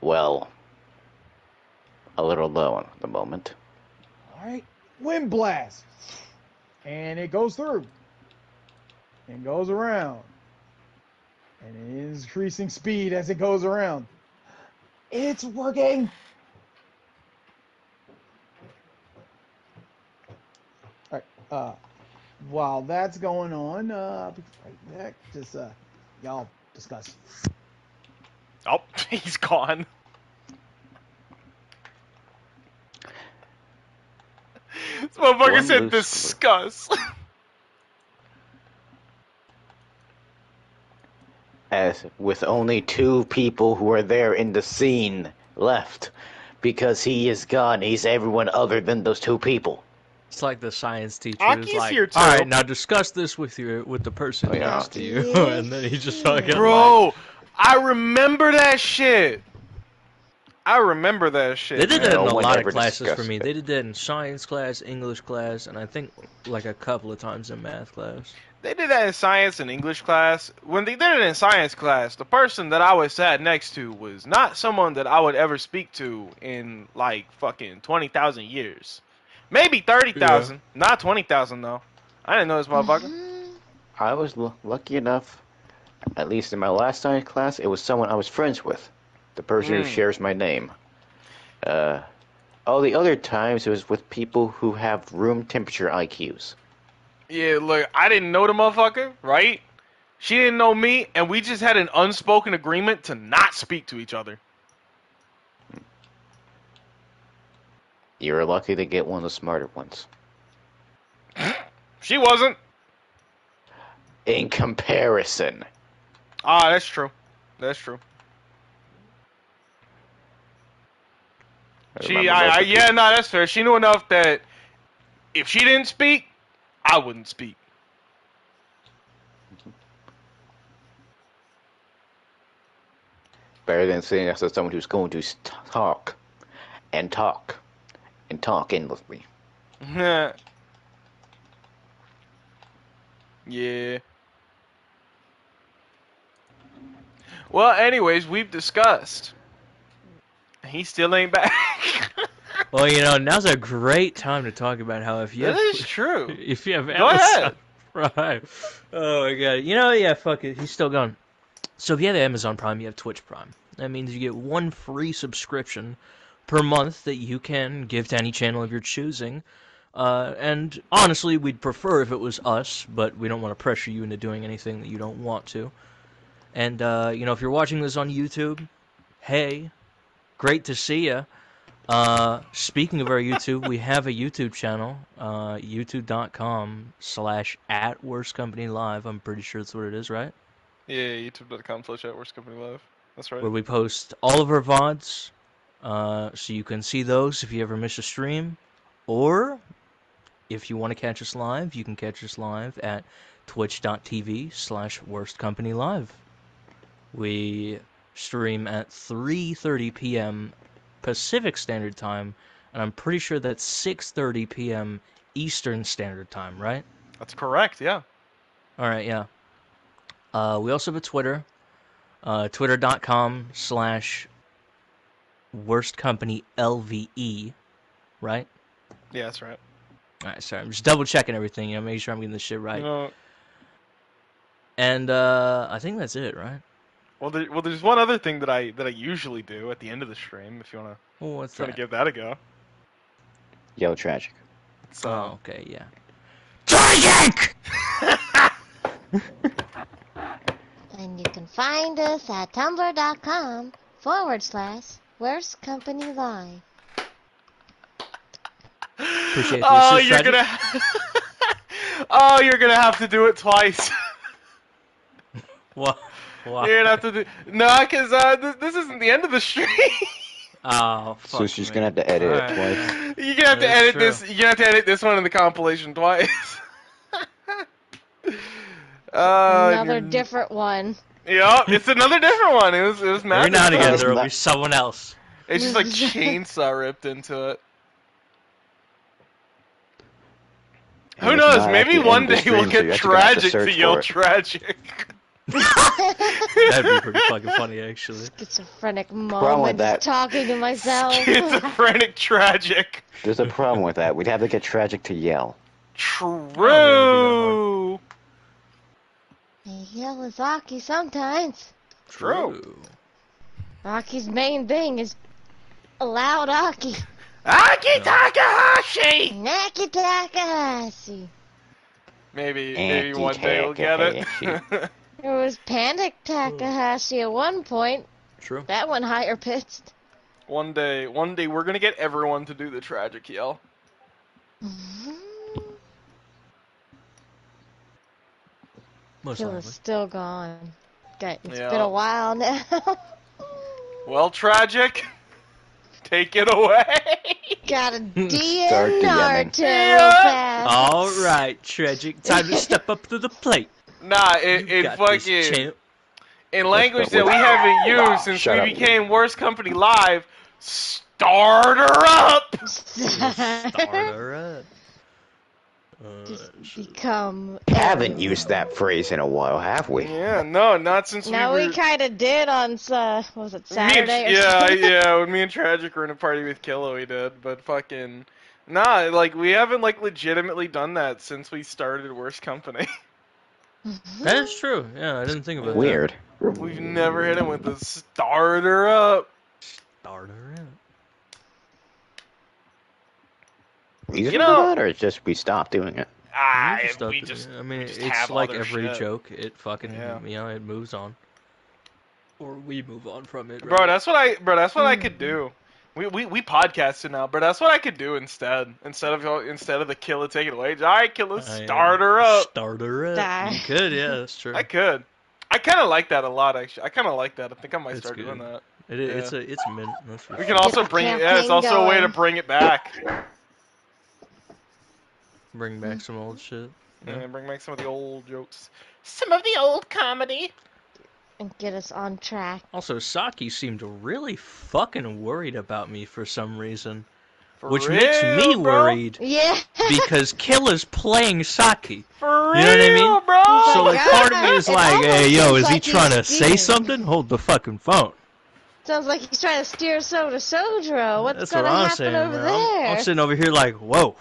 well, a little low at the moment. All right, wind blast, and it goes through, and goes around, and it is increasing speed as it goes around. It's working. All right. Uh, while that's going on, uh, right back. Just uh, y'all discuss. Oh, he's gone. This motherfucker said discuss. as with only two people who are there in the scene left, because he is gone. He's everyone other than those two people. It's like the science teacher Aki's is like, here, too. all right, now discuss this with your with the person Oh, yeah. next to you, and then he just fucking like, Bro, I remember that shit. I remember that shit. They did man. that No in a lot of classes for me. it. They did that in science class, English class, and I think like a couple of times in math class. They did that in science and English class. When they did it in science class, the person that I was sat next to was not someone that I would ever speak to in like fucking twenty thousand years. Maybe thirty thousand, not twenty thousand though. I didn't know this motherfucker. Mhm. I was l- lucky enough, at least in my last science class, it was someone I was friends with, the person who Mm. shares my name. Uh, all the other times it was with people who have room temperature IQs. Yeah, look, I didn't know the motherfucker, right? She didn't know me, and we just had an unspoken agreement to not speak to each other. You were lucky to get one of the smarter ones. She wasn't. In comparison, Ah, that's true. That's true. She, I, I, yeah, no, that's fair. She knew enough that if she didn't speak, I wouldn't speak. better than sitting next to someone who's going to talk and talk and talk endlessly. yeah. Well, anyways, we've discussed. He still ain't back. Well, you know, now's a great time to talk about how if you that have, is true. if you have Go Amazon, ahead. right? Oh my god, you know, yeah, fuck it, he's still gone. So if you have Amazon Prime, you have Twitch Prime. That means you get one free subscription per month that you can give to any channel of your choosing. Uh, and honestly, we'd prefer if it was us, but we don't want to pressure you into doing anything that you don't want to. And uh, you know, if you're watching this on YouTube, hey, great to see you. Uh, speaking of our YouTube, we have a YouTube channel, uh, youtube.com slash at Worst Company Live. I'm pretty sure that's what it is, right? Yeah, youtube.com slash at worst company live. That's right. Where we post all of our VODs, uh, so you can see those if you ever miss a stream. Or, if you want to catch us live, you can catch us live at twitch.tv slash Worst Company Live. We stream at 3.30 p.m. Pacific Standard Time, and I'm pretty sure that's 6:30 p.m. Eastern Standard Time, right? That's correct, yeah. All right, yeah. Uh, we also have a Twitter, uh, twitter.com slash worst company LVE, right? Yeah, that's right. All right, sorry, I'm just double checking everything, you know, making sure I'm getting this shit right. You know, And uh, I think that's it, right? well, there, well, there's one other thing that I that I usually do at the end of the stream. If you wanna, Well, what's if you wanna give that a go. Yo, tragic. So, Oh, okay, yeah. Tragic. And you can find us at tumblr.com forward slash worst company line? Appreciate the oh, you're Tragic. gonna. oh, you're gonna have to do it twice. Wha- Why? you're gonna have to do. No, because uh, th- this isn't the end of the stream. Oh, fuck so she's me. gonna have to edit Alright. it twice. You're gonna have to That's edit true. this. You're gonna have to edit this one in the compilation twice. uh, Another you're- different one. Yep, it's another different one. It was it was Every massive. now and again, there will be someone else. It's just like chainsaw ripped into it. Who it's knows? Maybe one day we'll get you're actually gonna to tragic to, yell tragic. That'd be pretty fucking funny, actually. Schizophrenic with moments talking to myself. Schizophrenic tragic. There's a problem with that. We'd have to get tragic to yell. True. He yell is Aki sometimes. True. Aki's main thing is a loud Aki. Aki Takahashi. Naki Takahashi. Maybe maybe one day we'll get Anti-Takahashi. it. Was Panic Takahashi at one point. True. That one higher pitched. one day, one day we're gonna get everyone to do the tragic yell. Mm-hmm. Most Kill likely. is still gone. Okay, it's Yeah. been a while now. Well, tragic. Take it away. Got a DM Start DMing. Naruto Yeah. pass. All right, tragic. Time to step up to the plate. Nah, it, You it fucking in language that we haven't used since we up. became Worst Company Live. Start her up. Starter up. Uh, Just sh- become. Haven't used that phrase in a while, have we? Yeah, no, not since No, we we were. kind of did on uh, what was it Me and- Saturday? or yeah, yeah. When me and Tragic were in a party with Kilo, we did. But fucking, nah, like we haven't like legitimately done that since we started Worst Company. that is true. Yeah, I didn't think about Weird. We've never hit him with the starter up. Starter up. Reason You for know- that, or it's just we stopped doing it? Ah, We just, we just I mean, just it's have like every shit. joke. It fucking, Yeah. you know, it moves on. Or we move on from it. Bro, that's what I, bro, that's what I could do. We, we we podcasted now, but that's what I could do instead. Instead of instead of the killer take it away. All right, killer, I- starter up. Starter up. Die. You could, yeah, that's true. I could. I kind of like that a lot, actually. I kind of like that. I think I might It's start doing that. It, i- It's a, it's mint. That's for We can also bring it. Yeah, it's campaign also a way to bring it back. Bring back mm-hmm. some old shit. Yeah. And bring back some of the old jokes. Some of the old comedy. and get us on track. Also, Saki seemed really fucking worried about me for some reason, For which makes me bro. worried Yeah. because Killer's playing Saki. For real, You know what I mean? bro. Oh So my like part of me is it like, hey yo, seems is he like he's trying to say something? Hold the fucking phone. Sounds like he's trying to steer Soda Sojiro. What's That's gonna what I'm happen saying, over man. I'm- there? I'm, sitting over here like, whoa,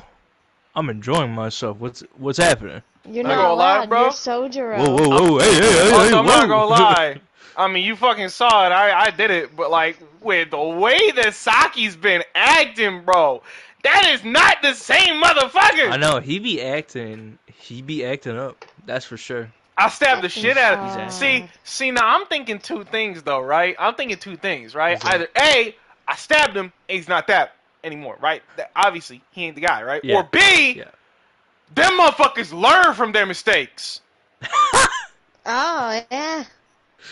I'm enjoying myself. What's what's happening? You're Not not gonna lie, bro. You're Sojiro. Whoa, whoa, whoa, hey, hey, hey, Also, hey, I'm not gonna lie. I mean, you fucking saw it. I I did it, but like with the way that Saki's been acting, bro, that is not the same motherfucker. I know he be acting, he be acting up. That's for sure. I stabbed the shit out of He's him. See, see, now I'm thinking two things though, right? I'm thinking two things, right? What's? Either A, I stabbed him, and he's not that anymore, right? That, obviously, he ain't the guy, right? Yeah. Or B, Yeah. them motherfuckers learn from their mistakes. Oh yeah,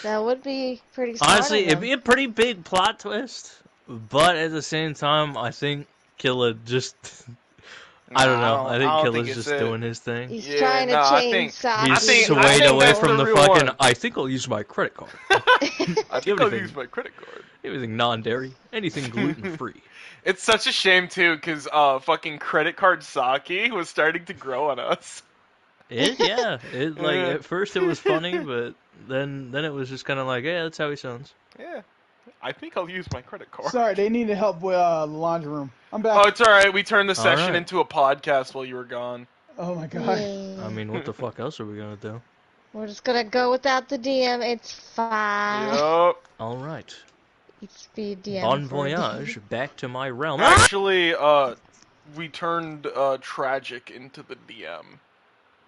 that would be pretty. Smart Honestly, it'd be a pretty big plot twist, but at the same time, I think Killer just. I don't know. Nah, I I think don't Killer's think it's just it. doing his thing. He's Yeah, trying to no, change think- Saki. He's I think- swayed I away from the the, fucking. one. I think I'll use my credit card. I think I'll use my credit card. Anything non-dairy, anything gluten free. It's such a shame too, cause uh, fucking credit card sake was starting to grow on us. It yeah. It like Yeah. at first it was funny, but then then it was just kind of like, yeah, that's how he sounds. Yeah, I think I'll use my credit card. Sorry, they needed help with uh, the laundry room. I'm back. Oh, it's all right. We turned the All session right. into a podcast while you were gone. Oh my god. Yeah. I mean, what the fuck else are we gonna do? We're just gonna go without the DM. It's fine. Yup. All right, It's be bon for a day. voyage back to my realm. Actually, uh, we turned uh tragic into the DM.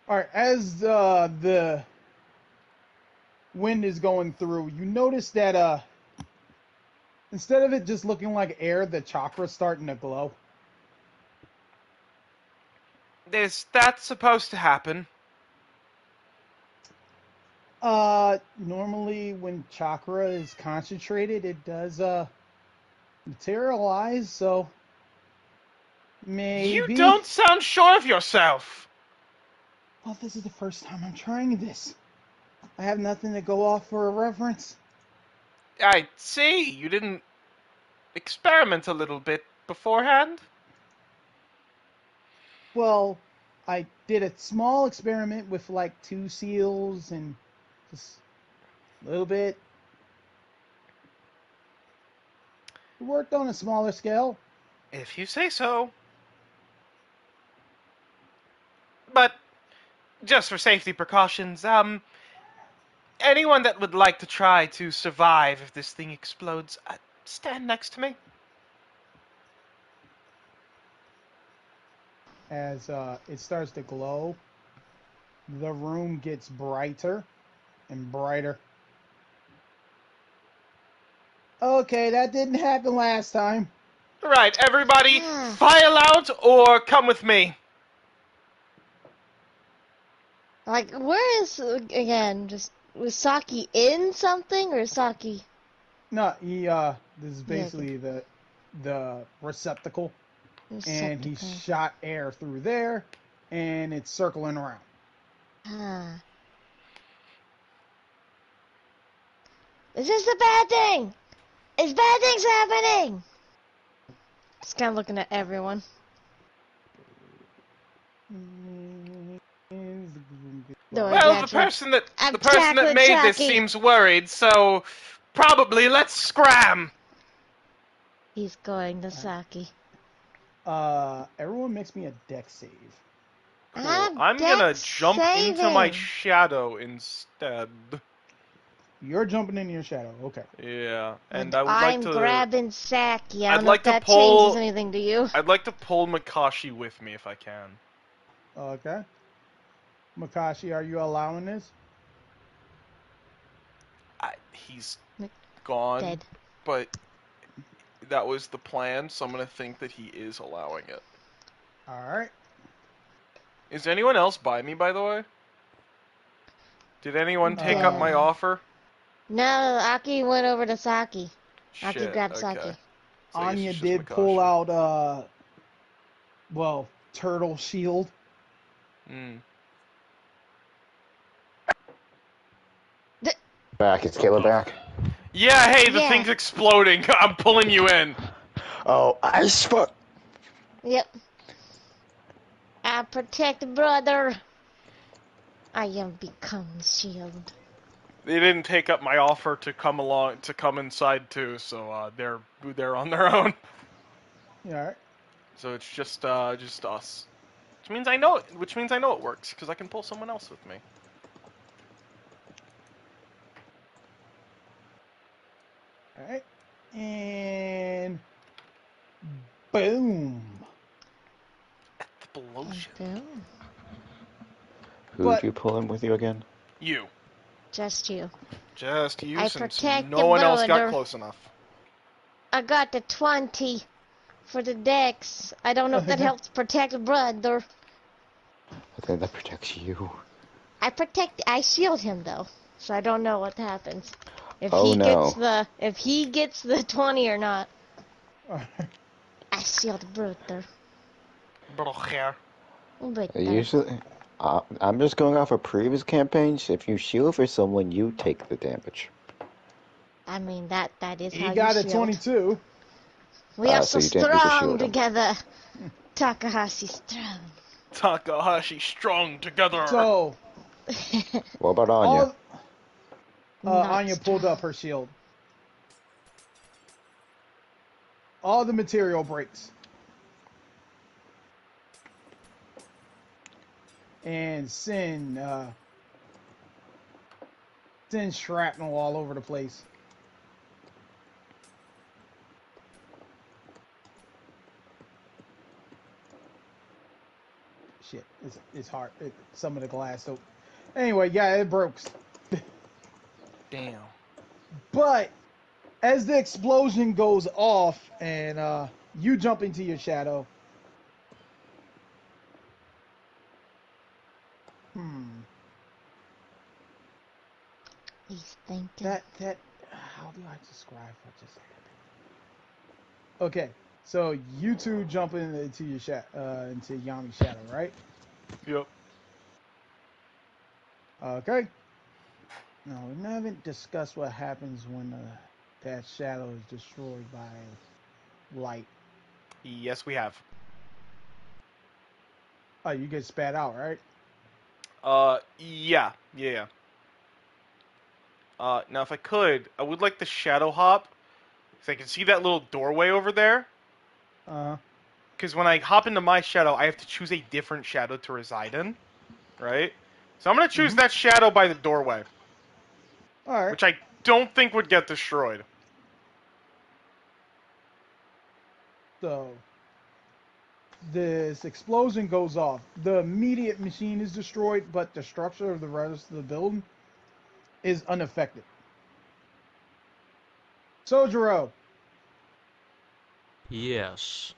All right, as uh, the wind is going through, you notice that uh, instead of it just looking like air, the chakra's starting to glow. Is that supposed to happen? Uh, normally when chakra is concentrated, it does uh materialize. So maybe You don't sound sure of yourself. Well, this is the first time I'm trying this. I have nothing to go off for a reference. I see. You didn't experiment a little bit beforehand. Well, I did a small experiment with like two seals and just a little bit. It worked on a smaller scale. If you say so. But just for safety precautions, um anyone that would like to try to survive if this thing explodes, uh, stand next to me. As uh, it starts to glow, the room gets brighter and brighter. Okay, that didn't happen last time. Right, everybody, Yeah. file out or come with me. Like, where is again? Just was Saki in something or Saki? No, he uh this is Yeah, okay. basically the the receptacle and he shot air through there and it's circling around. Ah. Is this a bad thing? Is bad things happening? Just kind of looking at everyone. No, Well, the person that I'm the person that chocolate made this seems worried, so probably let's scram. He's going to Saki. Uh everyone makes me a dex save. I'm, I'm gonna deck jump into my saving. shadow instead. You're jumping into your shadow. Okay. Yeah, and And I would I'm like to. grabbing Saki. I I'd don't like know to that pull- changes anything to you. I'd like to pull Makashi with me if I can. Okay. Makashi, are you allowing this? I, he's Mc- gone, Dead. but that was the plan, so I'm gonna think that he is allowing it. Alright. Is anyone else by me, by the way? Did anyone take up my Uh, offer? No, Aki went over to Saki. Aki Shit, grabbed okay. Saki. So Anya it's just did pull out uh well, turtle shield. Mm. Back, it's Kayla back. Yeah, hey, the Yeah. thing's exploding. I'm pulling you in. Oh, I swear. Yep. I protect brother. I am become shield. They didn't take up my offer to come along to come inside too, so uh, they're they're on their own. Yeah, alright. So it's just uh, just us. Which means I know it. Which means I know it works because I can pull someone else with me. Alright. And boom. Explosion. Boom. Who'd But- you pull in with you again? You. Just you. Just you I since protect no the one else got close enough. I got the 20 for the dex. I don't know if that helps protect brother. I think that protects you. I protect. I shield him though, so I don't know what happens. If Oh, he no. gets the if he gets the 20 or not, I shield brother. Brother. Brother. Usually, uh, I'm just going off of previous campaigns. If you shield for someone, you take the damage. I mean that that is how got you a shield. 22. We are so so you to strong together. Takahashi strong. Takahashi strong together. So, What about Anya? all, uh, Not Anya pulled up her shield. All the material breaks. And send uh, Sin shrapnel all over the place. Shit, it's, it's hard. It, some of the glass. So, anyway, yeah, it broke. Damn. But as the explosion goes off and uh, you jump into your shadow. Thinking. That that how do I describe what just happened? Okay, so you two jump in- into your sha- uh, into Yami's shadow, right? Yep. Okay. Now we haven't discussed what happens when uh, that shadow is destroyed by light. Yes, we have. Oh, you get spat out, right? Uh, yeah, yeah. yeah. Uh, now if I could, I would like the shadow hop. So I can see that little doorway over there. Uh, Because when I hop into my shadow, I have to choose a different shadow to reside in, right? So I'm gonna choose that shadow by the doorway, all right. which I don't think would get destroyed. So this explosion goes off. The immediate machine is destroyed, but the structure of the rest of the building is unaffected. Sojiro, Yes.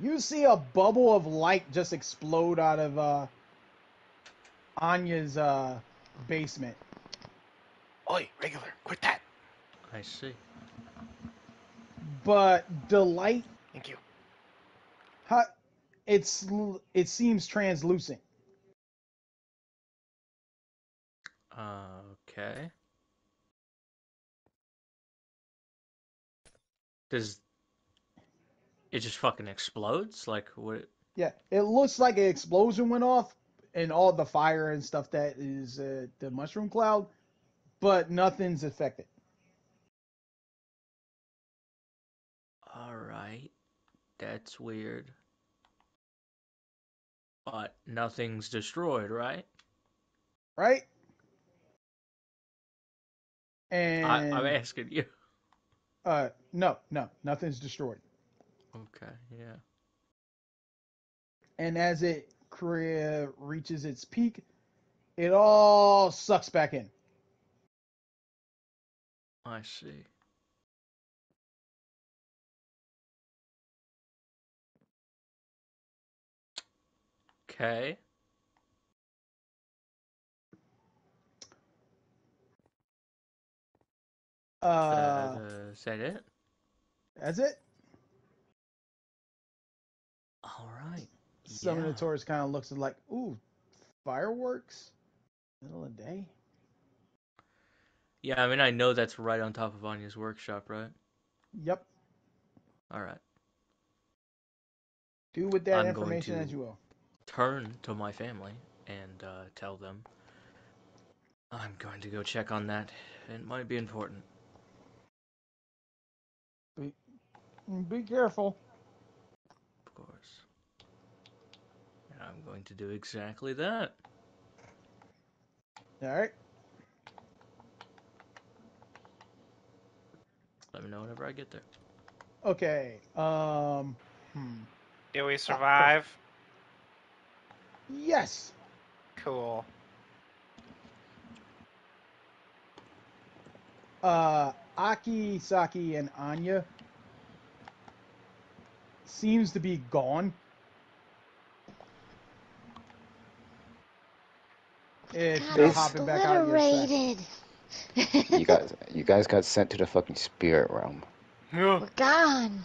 you see a bubble of light just explode out of uh Anya's uh, basement. Oi, regular, quit that. I see. But the light, Thank you. how, it's it seems translucent. Okay. Does it just fucking explodes? Like what? Yeah, it looks like an explosion went off and all the fire and stuff that is uh, the mushroom cloud, but nothing's affected. All right, that's weird. But nothing's destroyed, right? Right? And I, I'm asking you. uh, no, no, nothing's destroyed. Okay, yeah. And as it cre- reaches its peak, it all sucks back in. I see. Okay. Uh, Uh, is that it? that's it. All right. Some of Yeah. the tourists kind of looks at like, ooh, fireworks, middle of the day. Yeah, I mean, I know that's right on top of Anya's workshop, right? Yep. All right. Do with that I'm information as you will. Turn to my family and uh, tell them I'm going to go check on that. It might be important. Be careful. Of course. And I'm going to do exactly that. All right. Let me know whenever I get there. Okay. Um. Hmm. Do we survive? Yes. Cool. Uh, Aki, Saki, and Anya seems to be gone. If God, you're hopping back out of your sack. You guys, you guys got sent to the fucking spirit realm. Yeah. We're gone.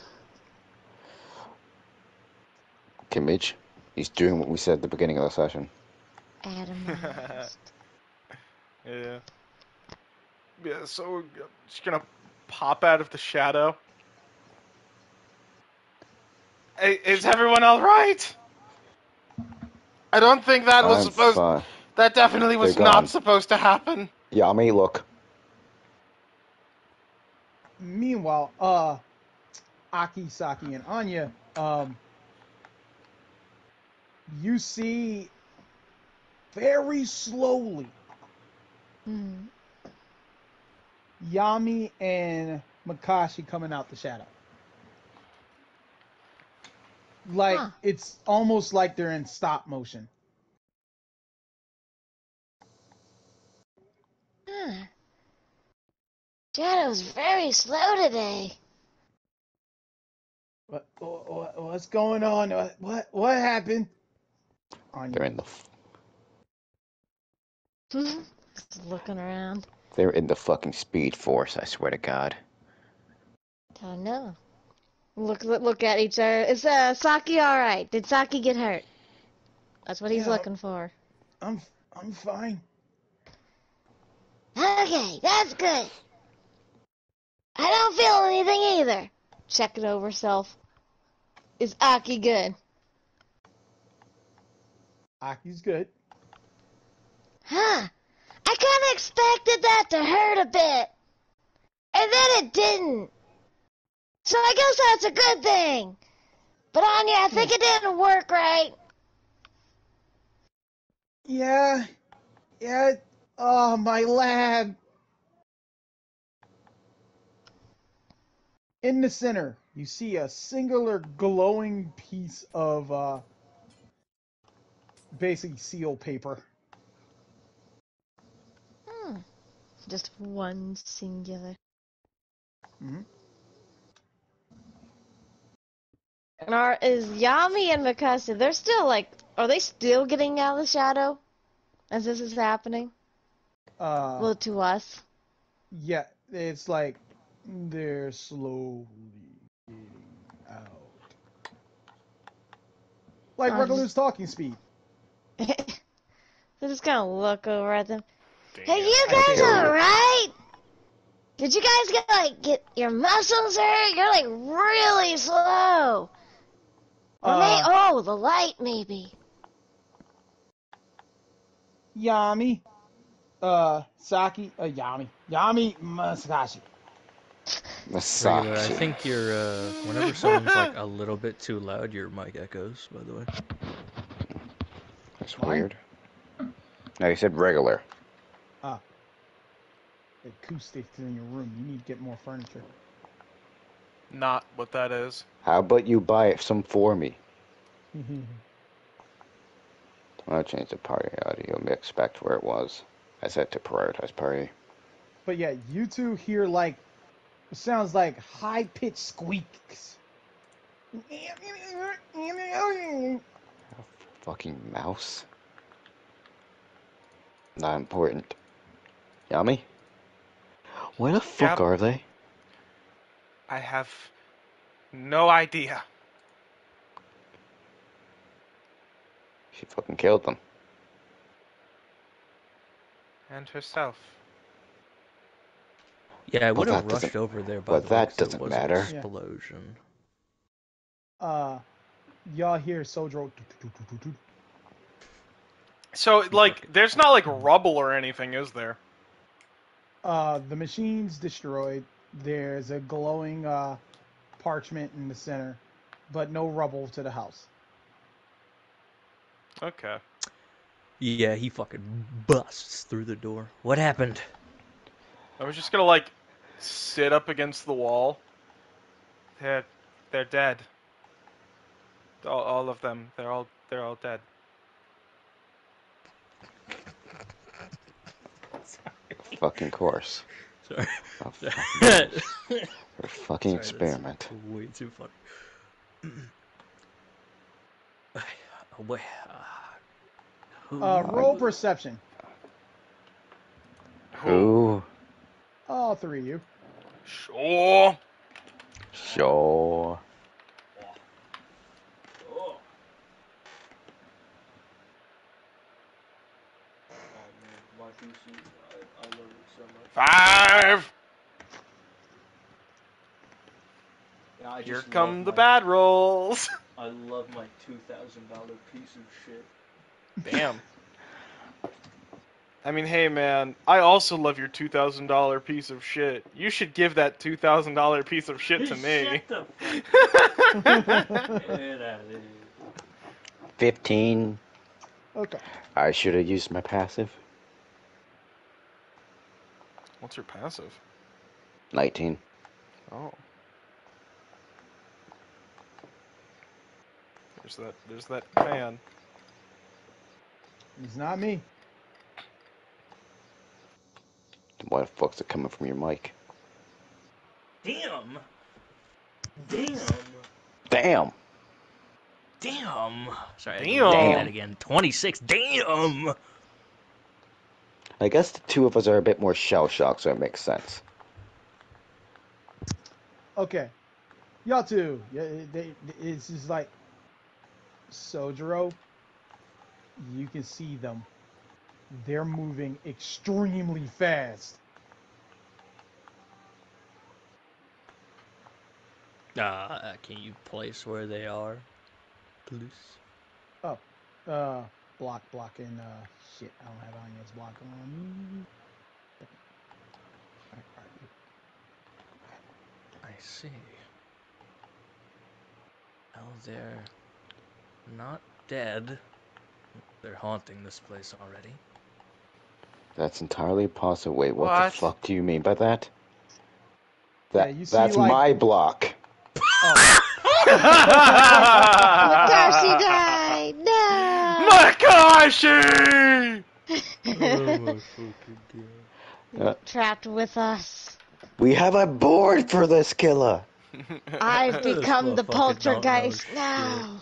Okay, Mitch, he's doing what we said at the beginning of the session. Atomized. Yeah. Yeah, so just gonna pop out of the shadow. Hey, is everyone all right? I don't think that was I'm supposed. fine. That definitely was They're not gone. supposed to happen. Yeah, I look. Meanwhile, uh, Aki, Saki, and Anya, um, you see very slowly Hmm. Yami and Makashi coming out the shadow. Like Huh. it's almost like they're in stop motion. Huh. Shadow's very slow today. What, what what's going on? What what, what happened? Anya. They're in the f- hmm? Just looking around. they're in the fucking speed force. I swear to God. Don't know. Look, look, look at each other. Is uh, Saki all right? Did Saki get hurt? That's what he's Yeah. looking for. I'm I'm fine. Okay, that's good. I don't feel anything either. Check it over self. Is Aki good? Aki's good. Huh. I kinda expected that to hurt a bit. And then it didn't. So I guess that's a good thing. But Anya, I think it didn't work right. Yeah, yeah. Oh, my lab. In the center, you see a singular glowing piece of uh, basic seal paper. Hmm. Just one singular. Mhm. And are is Yami and Makashi? They're still like, are they still getting out of the shadow? as this is happening? Uh, well, to us. yeah, it's like they're slowly getting out. Like I Regular's talking speed. I just gonna look over at them. Damn. Hey, you guys alright? Did you guys get like get your muscles hurt? You're like really slow. Or may- Uh, oh, the light maybe. Yami, uh, Saki, uh, Yami, Yami Masakashi. Massage. Regular, I think you're, uh, whenever someone's like a little bit too loud, your mic echoes, by the way. That's weird. No, you said regular. Ah. Acoustics in your room. You need to get more furniture. Not what that is. How about you buy some for me? I'll change the party audio mix back to where it was. I set to prioritize party. but yeah, you two hear like sounds like high pitched squeaks. A Fucking mouse. Not important. Yummy? Where the fuck Yep. are they? I have no idea. She fucking killed them. And herself. Yeah, I Well, would have that rushed over there, by well, the way, that 'cause there doesn't was matter. An Yeah. explosion. Uh, y'all hear Sojiro. So, like, there's not like rubble or anything, is there? Uh, the machine's destroyed. There's a glowing uh, parchment in the center, but no rubble to the house. Okay. Yeah, he fucking busts through the door. What happened? I was just gonna like sit up against the wall. They're they're dead. All, all of them. They're all they're all dead. Fucking course. Sorry. A fucking, Sorry, a fucking that's experiment. Way too funny. Wait, uh, who? Uh, roll perception. Who? All three of you. Sure. Sure. Five. Yeah, I Here just come love the my- bad rolls. I love my two thousand dollar piece of shit. Damn. I mean, hey man, I also love your two thousand dollar piece of shit. You should give that two thousand dollar piece of shit to me. Shut the fuck Get out of here. 15. Okay. I should have used my passive. What's your passive? 19. Oh. There's that. There's that fan. It's not me. Why the fuck's it coming from your mic? Damn. Damn. Damn! Damn. Sorry, I Damn. Damn. that again. 26. Damn. I guess the two of us are a bit more shell shocked, so it makes sense. Okay. Y'all two. Yeah, they, it's just like Sojiro. You can see them. They're moving extremely fast. Uh, can you place where they are, please? Oh, uh, block, block, and uh, shit. I don't have Anya's block on. Alright, alright. I see. Well, they're not dead. They're haunting this place already. That's entirely possible. Wait, what, What? the fuck do you mean by that? That you see, that's like- my block. Oh, Makashi died. No. Makashi! Uh, Trapped with us. we have a board for this killer. I've become the motherfucker don't poltergeist shit. now.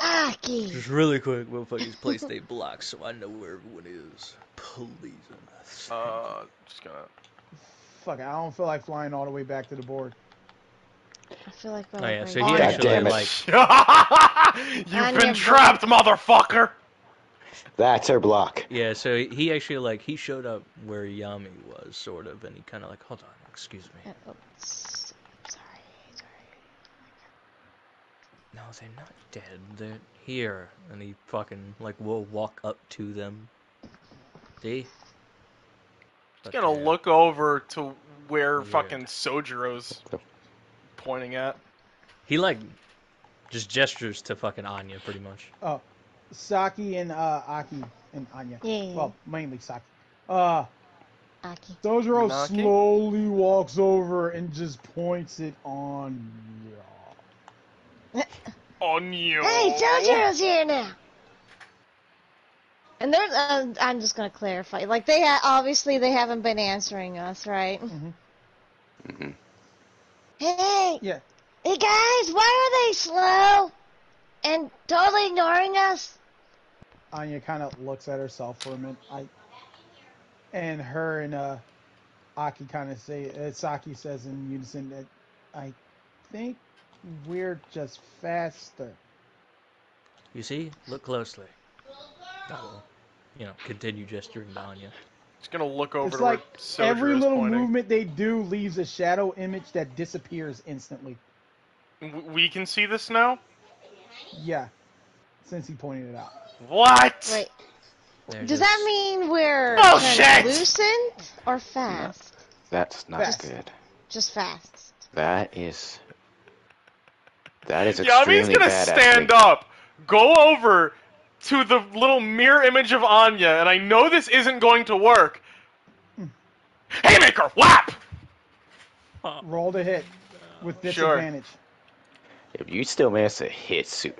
Aki. Just really quick, motherfuckers play state blocks so I know where everyone is. Please. Uh, just gonna. Fuck it, I don't feel like flying all the way back to the board. I feel like we're Oh, yeah, like so he God actually damn it. like You've been your trapped, motherfucker. That's her block. yeah, so he actually like he showed up where Yami was sort of and he kind of like hold on, excuse me. Uh, oops. Sorry, sorry. No, they're not dead. They're here. And he fucking like will walk up to them. See? Just gonna look over to where Yeah. fucking Sojiro's pointing at. He like just gestures to fucking Anya pretty much. Oh, Saki and uh, Aki and Anya. Yeah, yeah, Well, mainly Saki. Uh, Aki. Dojiro Naki? slowly walks over and just points it on. On you. Hey, Sojiro's here now. And they're, uh, I'm just gonna clarify. Like they ha- obviously they haven't been answering us, right? Mhm. Hey, Yeah. hey guys, why are they slow and totally ignoring us? Anya kind of looks at herself for a minute. I and her and uh, Aki kind of say. Uh, Saki says in unison that I think we're just faster. You see? Look closely. I will, you know, continue gesturing to Anya. Just gonna look over it's to like where every little pointing. movement they do leaves a shadow image that disappears instantly. We can see this now. Yeah, since he pointed it out. What? Wait, They're does that mean we're Oh, shit! translucent or fast? That's not Fast. good. Just fast. That is. That is Yami's extremely gonna bad. stand actually. up, go over to the little mirror image of Anya, and I know this isn't going to work. Haymaker, whap! Roll to hit with disadvantage. Sure. disadvantage. If you still manage to hit suit,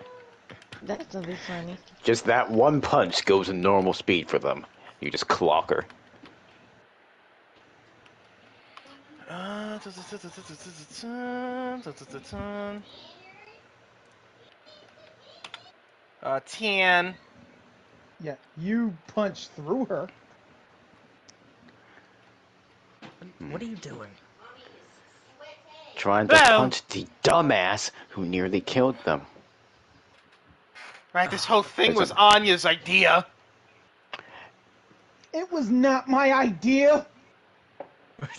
That's gonna be funny. just that one punch goes in normal speed for them. You just clock her. Uh, Uh, ten. Yeah, you punch through her. What are you doing? Trying to Well- punch the dumbass who nearly killed them. Right, this whole thing There's was a- Anya's idea. It was not my idea.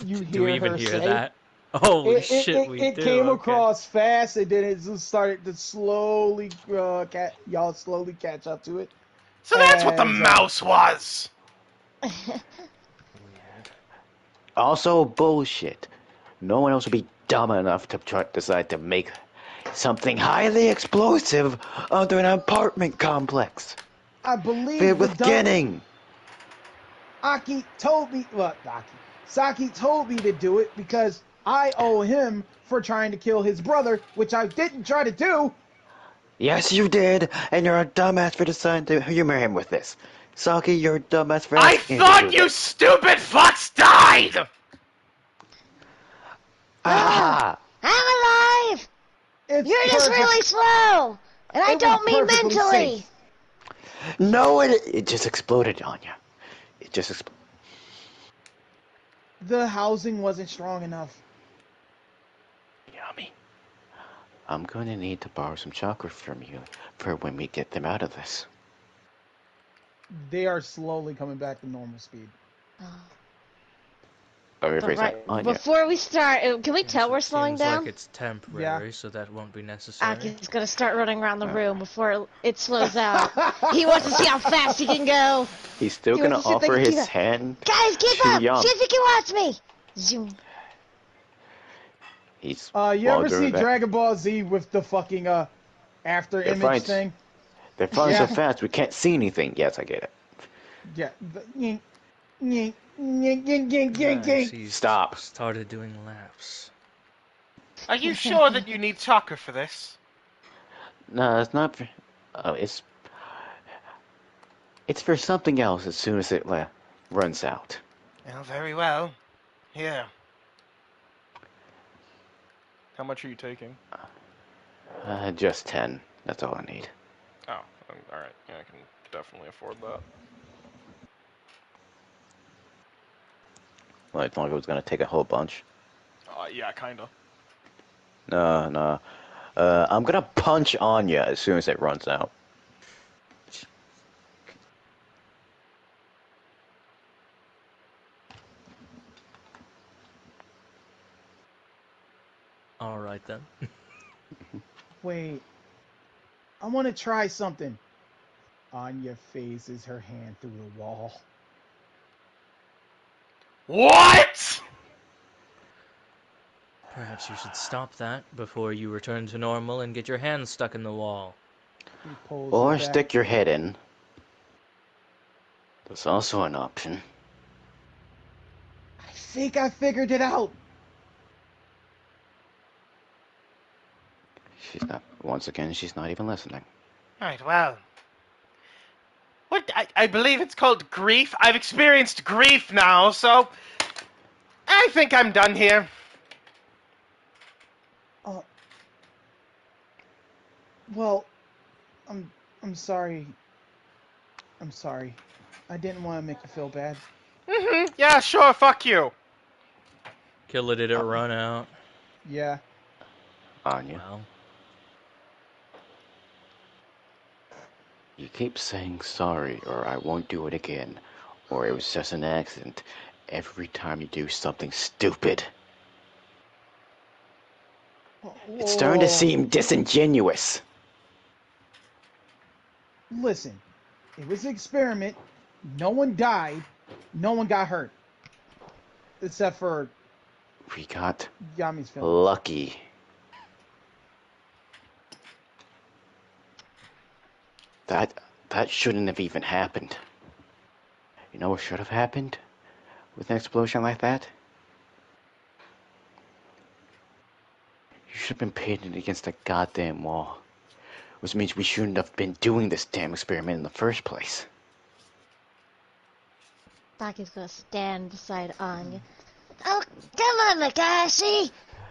You Do we even her hear say. that? Holy it, it- shit, it, we it do. came okay. across fast, and then it just started to slowly, uh, ca- y'all slowly catch up to it. So that's what the uh, mouse was. Also, bullshit. No one else would be dumb enough to try decide to make something highly explosive under an apartment complex I believe filled the with dumb- getting. Aki told me, well, Aki, Saki told me to do it because I owe him for trying to kill his brother, which I didn't try to do. Yes, you did, and you're a dumbass for deciding to humor him with this. Saki, you're a dumbass for I asking him to thought you this. stupid fucks died! Ah! I'm alive! It's You're just really slow! And I It was don't mean mentally! safe. No, it it just exploded on you. It just exploded. The housing wasn't strong enough. Yummy. I'm gonna need to borrow some chakra from you for when we get them out of this. They are slowly coming back to normal speed. Or But rephrase right, that. Anya. before we start, uh, can we tell Yes, we're slowing seems down? like it's temporary, so that won't be necessary. Aki's gonna start running around the room before it- it slows out. he wants to see how fast he can go. He's still He gonna to see if they offer his hand. Guys, keep Too up! young. See if you can watch me! Zoom. He's Uh, you ever see that- Dragon Ball Z with the fucking uh after They're image fine. thing? They're flying Yeah. so fast we can't see anything. Yes, I get it. Yeah. The, yink, yink, Nice, Stop. Started doing laps. Are you sure that you need chakra for this? No, it's not. For, oh, it's. It's for something else. As soon as it uh, runs out. Well, very well. Here. How much are you taking? Uh, just ten. That's all I need. Oh, All right, yeah, I can definitely afford that. Well, I thought it was gonna take a whole bunch. Uh, yeah, kinda. No, no. Uh, I'm gonna punch Anya as soon as it runs out. Right then. Wait. I want to try something. Anya phases her hand through the wall. What? Perhaps you should stop that before you return to normal and get your hand stuck in the wall. Or stick your head in. That's also an option. I think I figured it out. She's not. Once again, she's not even listening. Right, well. What? I, I believe it's called grief. I've experienced grief now, so. I think I'm done here. Uh, well, I'm I'm sorry. I'm sorry. I didn't want to make you feel bad. hmm Yeah, sure, fuck you. Killer, did it run out? Yeah. Anya, Well, you keep saying sorry, or I won't do it again, or it was just an accident. Every time you do something stupid, it's starting to seem disingenuous. Listen, it was an experiment. No one died. No one got hurt. Except for We got Yami's film. lucky. That that shouldn't have even happened. You know what should have happened with an explosion like that? You should have been pitted against a goddamn wall. Which means we shouldn't have been doing this damn experiment in the first place. Baki's gonna stand beside Anya. Oh, come on, Makashi.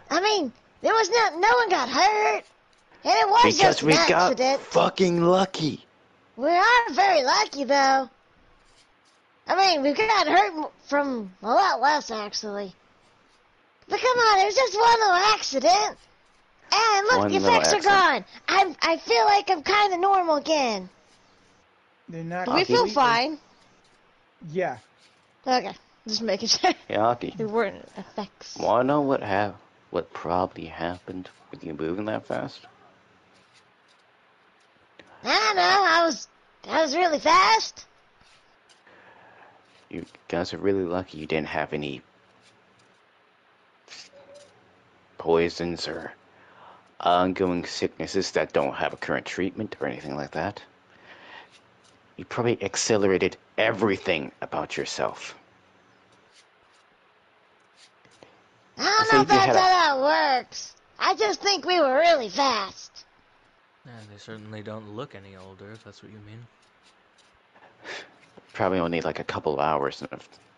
I mean, there was no, no one got hurt. And it was because just we an got fucking lucky. We are very lucky, though. I mean, we got hurt from a lot less, actually. But come on, it was just one little accident. And look, One the effects are gone. I'm, I feel like I'm kind of normal again. They're not. we feel fine. Yeah. Okay, just making sure Yeah, Aki. there weren't effects. Wanna know what hap- what probably happened with you moving that fast? I don't know. I was, I was really fast. You guys are really lucky you didn't have any poisons or ongoing sicknesses that don't have a current treatment or anything like that. You probably accelerated everything about yourself. I don't know if that's how that works. I just think we were really fast. Yeah, they certainly don't look any older, if that's what you mean. Probably only like a couple of hours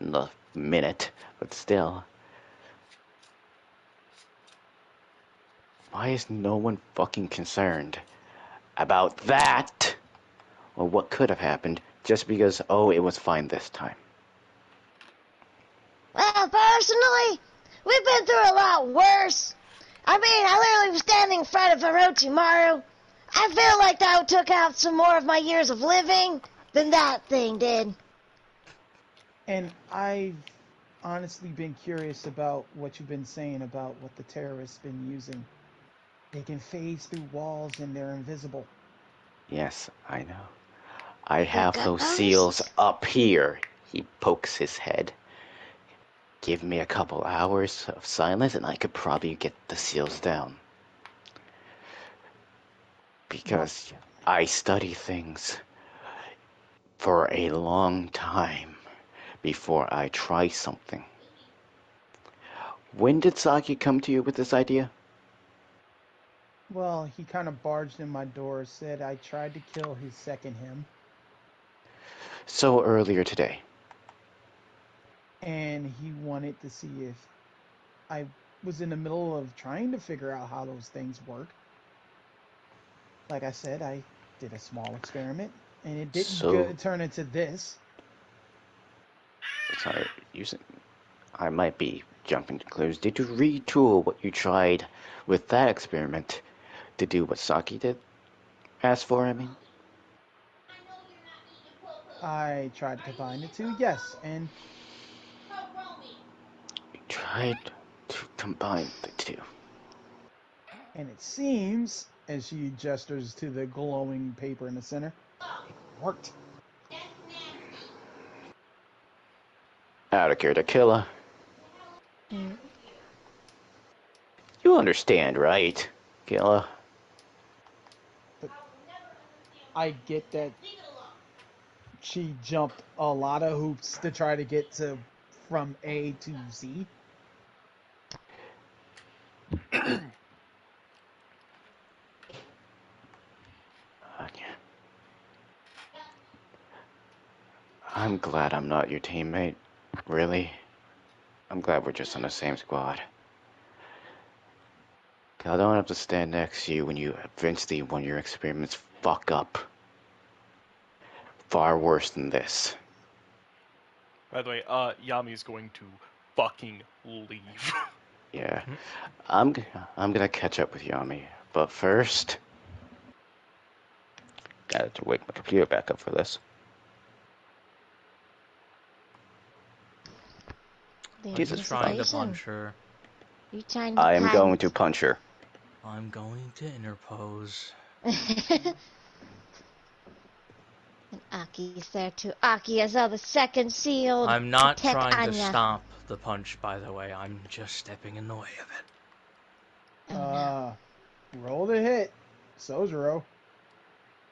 in a, a minute, but still. Why is no one fucking concerned about that? Or what could have happened just because, oh, it was fine this time? Well, personally, we've been through a lot worse. I mean, I literally was standing in front of Orochimaru. I feel like that took out some more of my years of living than that thing did. And I've honestly been curious about what you've been saying about what the terrorists been using. They can phase through walls and they're invisible. Yes, I know. I have got those those? seals up here. He pokes his head. Give me a couple hours of silence and I could probably get the seals down. Because I study things for a long time before I try something. When did Saki come to you with this idea? Well, he kind of barged in my door, said I tried to kill his second him, So earlier today. and he wanted to see if I was in the middle of trying to figure out how those things work. Like I said, I did a small experiment, and it didn't So- go, turn into this. Sorry, you said I might be jumping to clues. Did you retool what you tried with that experiment to do what Saki did? Ask for, I mean. I tried to combine the two, yes, and You tried to combine the two. and it seems, as she gestures to the glowing paper in the center, it worked. Out of here to killer. Mm. You understand, right, Killa? I get that she jumped a lot of hoops to try to get to from A to Z. I'm glad I'm not your teammate. Really. I'm glad we're just on the same squad. I don't have to stand next to you when you eventually, when your experiments fuck up. Far worse than this. By the way, uh, Yami's going to fucking leave. Yeah. I'm I'm gonna catch up with Yami, but first, gotta to wake my computer back up for this. The Jesus Trying to punch her. You trying to I am going to punch her. I'm going to interpose. and Aki's there too. Aki has all the second seal. I'm not protect trying to Anya. stop the punch, by the way. I'm just stepping in the way of it. Oh, no. Uh, roll the hit, Sojiro.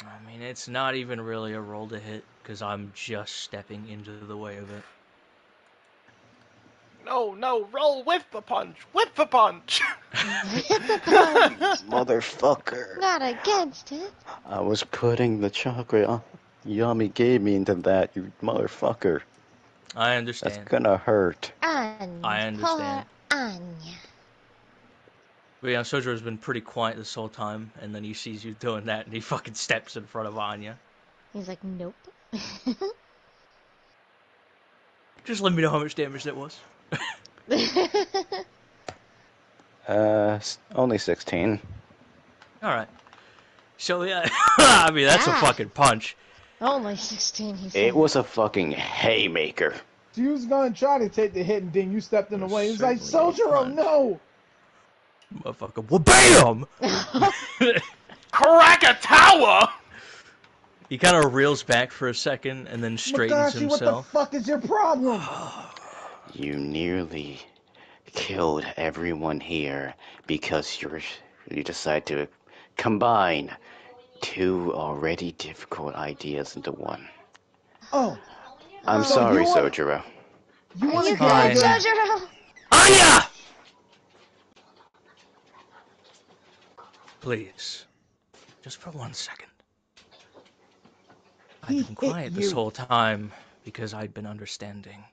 I mean, it's not even really a roll to hit, because I'm just stepping into the way of it. No, no, roll with the punch, with the punch. With the punch! Motherfucker. Not against it. I was putting the chakra Yami gave me into that, you motherfucker. I understand. That's gonna hurt. Anya. I understand. Poor Anya. But yeah, Sojiro's been pretty quiet this whole time, and then he sees you doing that, and he fucking steps in front of Anya. He's like, nope. Just let me know how much damage that was. Uh, only 16. Alright. So yeah, I mean, that's a Ah. fucking punch. Only 16, he said. It was a fucking haymaker. She was gonna try to take the hit, and then you stepped in the way. It's like soldier, Sojiro, not. no. Motherfucker. Well, BAM! Krakatawa! he kind of reels back for a second and then straightens Makashi, what the himself. fuck is your problem? You nearly killed everyone here because you're you decide to combine two already difficult ideas into one. Oh, I'm So sorry, you want- Sojiro. you want to Fine. good, get Sojiro? Anya! Please. Just for one second. I've been quiet this whole time because I'd been understanding.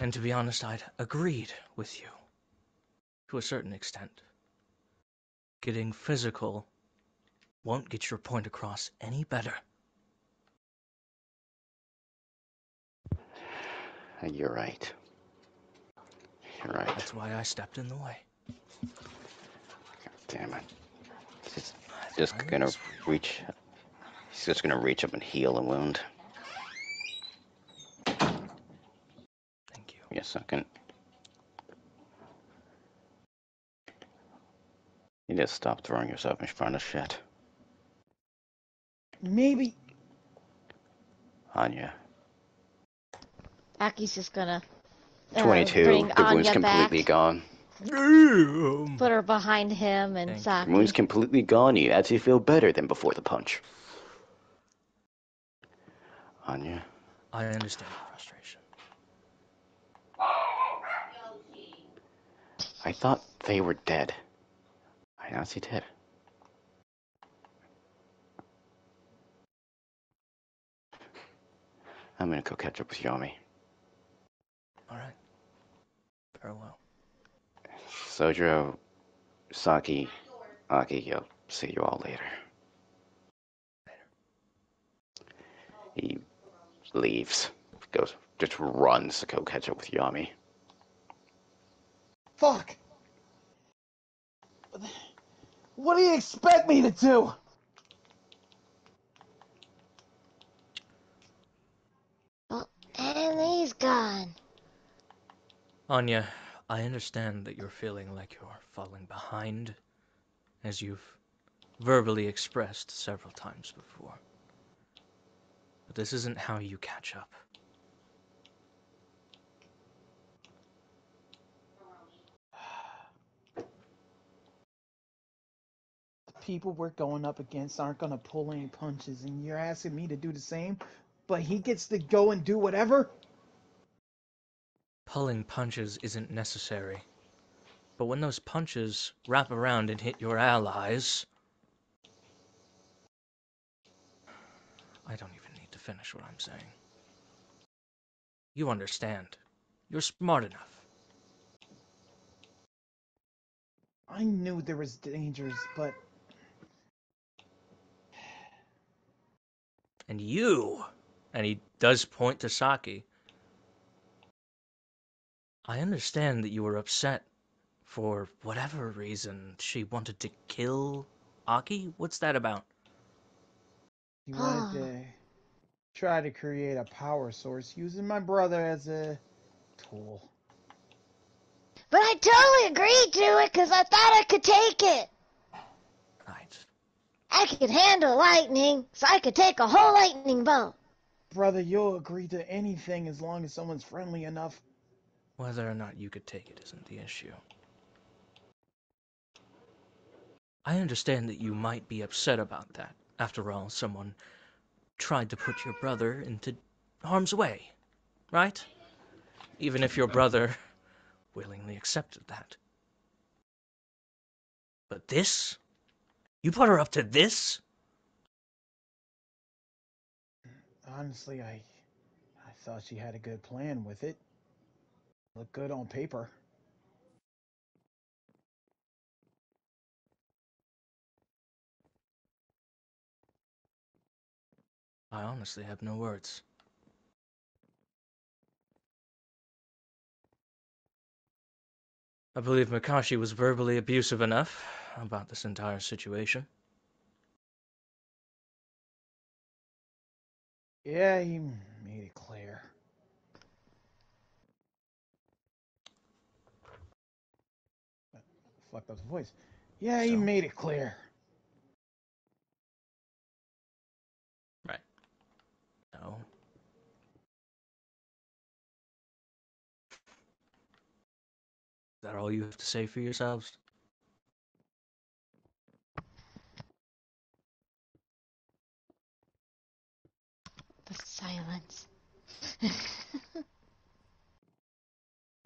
And to be honest, I'd agreed with you. To a certain extent. Getting physical won't get your point across any better. You're right. You're right. That's why I stepped in the way. God Damn it. He's just gonna reach. He's just gonna reach up and heal a wound. Thank you. Give me a second. You just stop throwing yourself in front of shit. maybe Anya. Aki's just gonna uh, 22. bring the wound's Anya completely back, gone. Damn. put her behind him, and Thank. Saki. The wound's completely gone. You actually feel better than before the punch. Anya. I understand your frustration. I thought they were dead. I honestly did. I'm gonna go catch up with Yami. Alright. Farewell. Sojiro, Saki, Aki, I'll see you all later. later. He leaves. Goes, just runs to go catch up with Yami. Fuck! What do you expect me to do? Well, and he's gone. Anya, I understand that you're feeling like you're falling behind, as you've verbally expressed several times before. But this isn't how you catch up. People we're going up against aren't gonna pull any punches, and you're asking me to do the same, but he gets to go and do whatever? Pulling punches isn't necessary. But when those punches wrap around and hit your allies. I don't even need to finish what I'm saying. You understand. You're smart enough. I knew there was dangers, but And you, and he does point to Saki. I understand that you were upset for whatever reason she wanted to kill Aki. What's that about? he wanted to try to create a power source using my brother as a tool. But I totally agreed to it because I thought I could take it. Right. I could handle lightning, so I could take a whole lightning bolt. Brother, you'll agree to anything as long as someone's friendly enough. Whether or not you could take it isn't the issue. I understand that you might be upset about that. After all, someone tried to put your brother into harm's way, right? Even if your brother willingly accepted that. But this? You put her up to this? Honestly, I I thought she had a good plan with it. Looked good on paper. I honestly have no words. I believe Makashi was verbally abusive enough about this entire situation. Yeah, he made it clear. Fucked up the voice. Yeah, he So? made it clear. Right. No. Is that all you have to say for yourselves? The silence.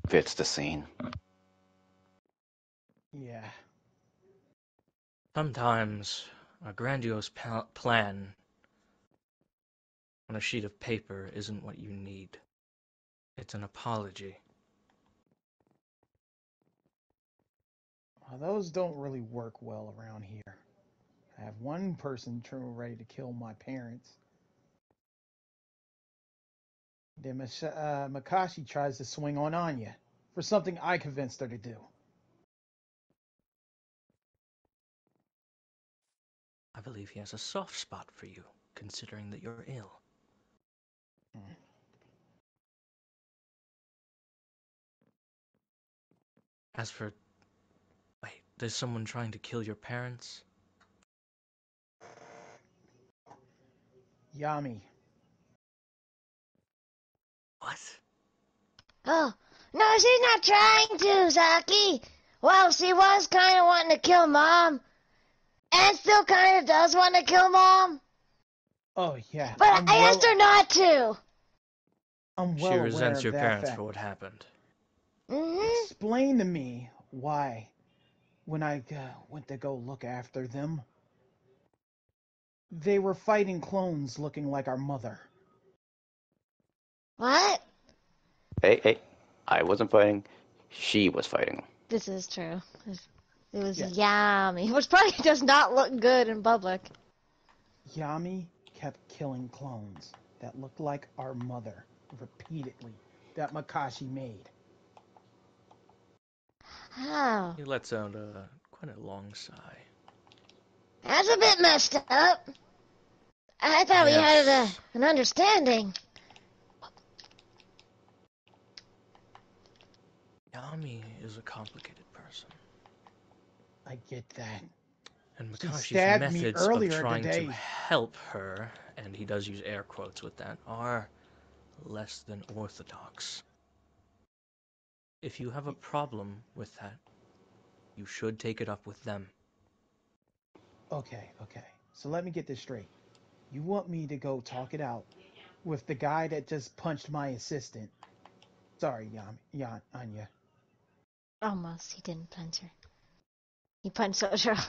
Fits the scene. Yeah. Sometimes a grandiose pa- plan on a sheet of paper isn't what you need. It's an apology. Well, those don't really work well around here. I have one person tr- ready to kill my parents. Then Mas- uh, Makashi tries to swing on Anya for something I convinced her to do. I believe he has a soft spot for you, considering that you're ill. Hmm. As for. Wait, there's someone trying to kill your parents? Yami. What? Oh, no, she's not trying to, Saki. Well, she was kind of wanting to kill Mom. And still kind of does want to kill Mom. Oh yeah. But I'm I well, asked her not to. I'm well she aware resents of your that parents fact. for what happened. hmm Explain to me why, when I uh, went to go look after them, they were fighting clones looking like our mother. What? Hey, hey, I wasn't fighting. She was fighting. This is true. It was Yeah. Yami, which probably does not look good in public. Yami kept killing clones. that looked like our mother repeatedly that Makashi made. Oh, He lets out a quite a long sigh. that's a bit messed up. I thought we had a, an understanding. Yami is a complicated person, I get that. and Makashi's methods of trying today. to help her, and he does use air quotes with that, are less than orthodox. If you have a problem with that, you should take it up with them. Okay, okay. So let me get this straight. You want me to go talk it out with the guy that just punched my assistant? Sorry, Yam, Yan, Anya. Almost, he didn't punch her. He punched Sojiro.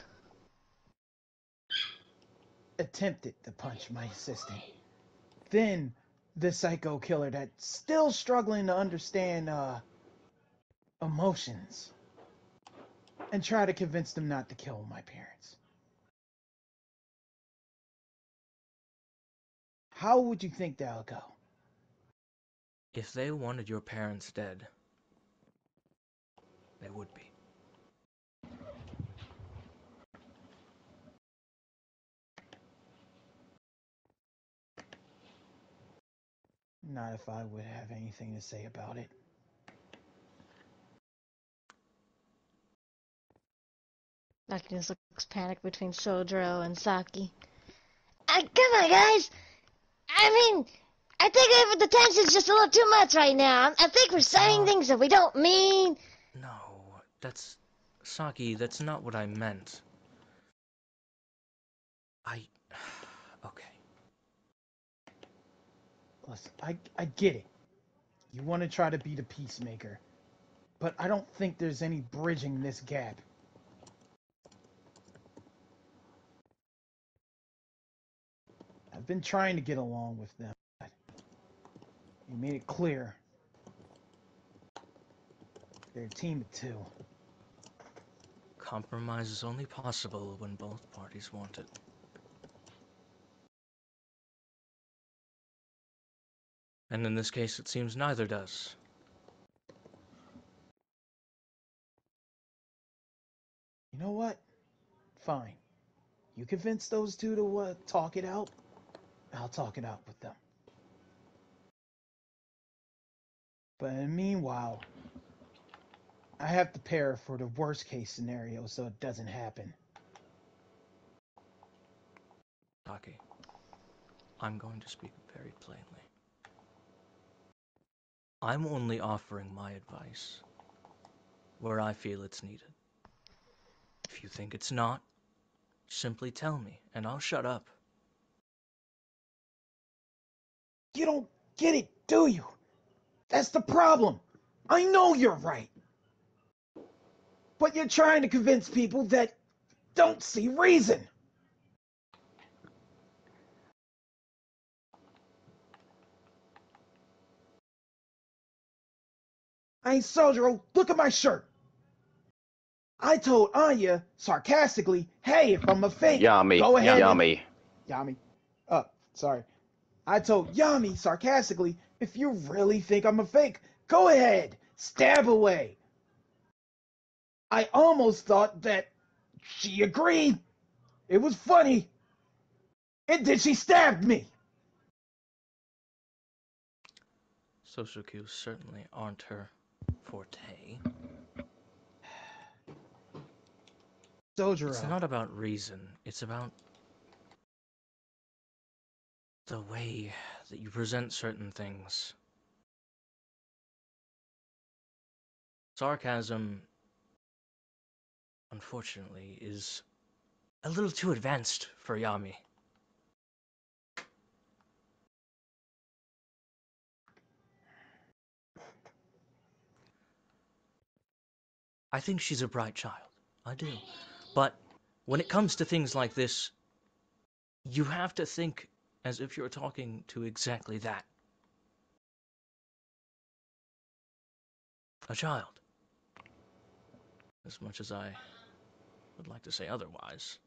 Attempted to punch my assistant. Then the psycho killer that's still struggling to understand uh emotions. And try to convince them not to kill my parents. How would you think that would go? If they wanted your parents dead, they would be. Not if I would have anything to say about it. Saki just looks panicked between Sojiro and Saki. Uh, come on, guys! I mean, I think the tension's just a little too much right now. I think we're saying Uh, things that we don't mean. That's. Saki, that's not what I meant. I. Okay. Listen, I, I get it. You want to try to be the peacemaker. But I don't think there's any bridging this gap. I've been trying to get along with them. You made it clear. They're a team of two. Compromise is only possible when both parties want it. And in this case, it seems neither does. You know what? Fine. You convince those two to uh, talk it out. I'll talk it out with them. But meanwhile, I have to prepare for the worst case scenario so it doesn't happen. Saki, I'm going to speak very plainly. I'm only offering my advice where I feel it's needed. If you think it's not, simply tell me, and I'll shut up. You don't get it, do you? That's the problem. I know you're right. But you're trying to convince people that don't see reason. I ain't Sojiro, look at my shirt. I told Anya sarcastically, hey, if I'm a fake, Yami, go ahead and Yami. Yami. Uh, sorry. I told Yami sarcastically, if you really think I'm a fake, go ahead, stab away. I almost thought that she agreed. It was funny. And then she stabbed me. Social cues certainly aren't her forte. Sojiro. It's not about reason, it's about the way that you present certain things. Sarcasm, unfortunately, is a little too advanced for Yami. I think she's a bright child. I do. But when it comes to things like this, you have to think as if you're talking to exactly that. A child. As much as I would like to say otherwise.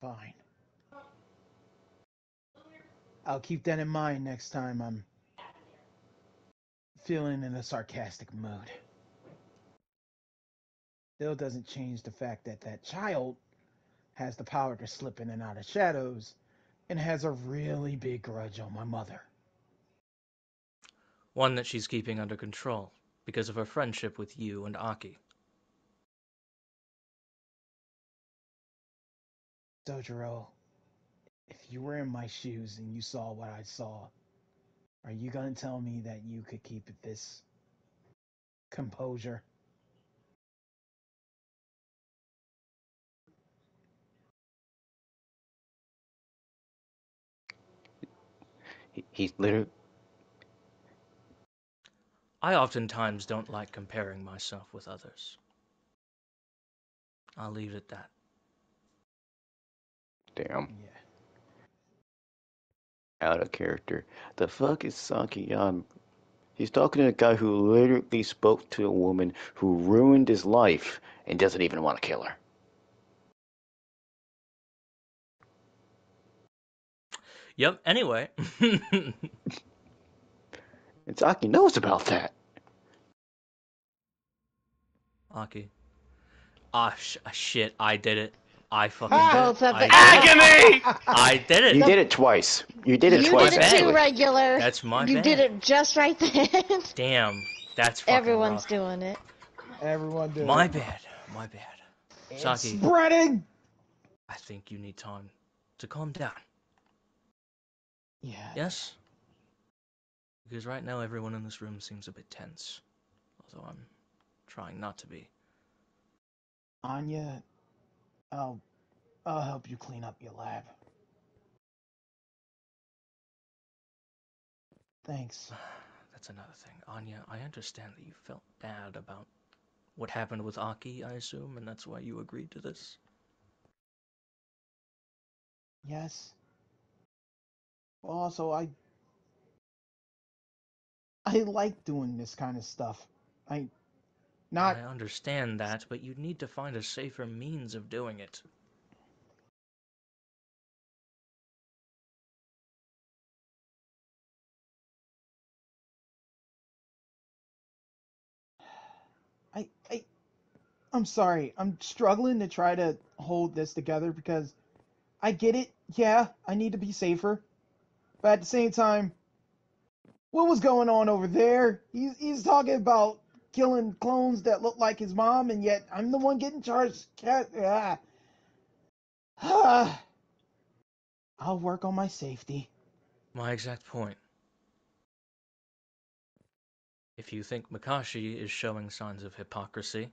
Fine. I'll keep that in mind next time I'm feeling in a sarcastic mood. Still doesn't change the fact that that child has the power to slip in and out of shadows and has a really big grudge on my mother. One that she's keeping under control because of her friendship with you and Aki. Sojiro, if you were in my shoes and you saw what I saw, are you gonna tell me that you could keep this composure? He, he's literally. I oftentimes don't like comparing myself with others. I'll leave it at that. Damn. Yeah. Out of character. The fuck is Sakiyan? He's talking to a guy who literally spoke to a woman who ruined his life and doesn't even want to kill her. Yep, anyway. And Saki knows about that. Aki. Ah, sh- ah, shit, I did it. I fucking Ah! did Oh, it. it's a I did it. Agony! I did it. You did it twice. You did it you twice. did it actually. too, regular. That's my You bad. did it just right then. Damn, that's fucking Everyone's rough. doing it. Everyone do My it. bad. My bad. It's Saki. spreading. I think you need time to calm down. Yeah. Yes? Because right now everyone in this room seems a bit tense. Although I'm trying not to be. Anya, I'll I'll help you clean up your lab. Thanks. That's another thing. Anya, I understand that you felt bad about what happened with Aki, I assume, and that's why you agreed to this. Yes. Also, I I like doing this kind of stuff. I not I understand that, but you need to find a safer means of doing it. I I I'm sorry. I'm struggling to try to hold this together because I get it. Yeah, I need to be safer. But at the same time, what was going on over there? He's he's talking about killing clones that look like his mom, and yet I'm the one getting charged. Cat, ah. I'll work on my safety. My exact point. If you think Makashi is showing signs of hypocrisy,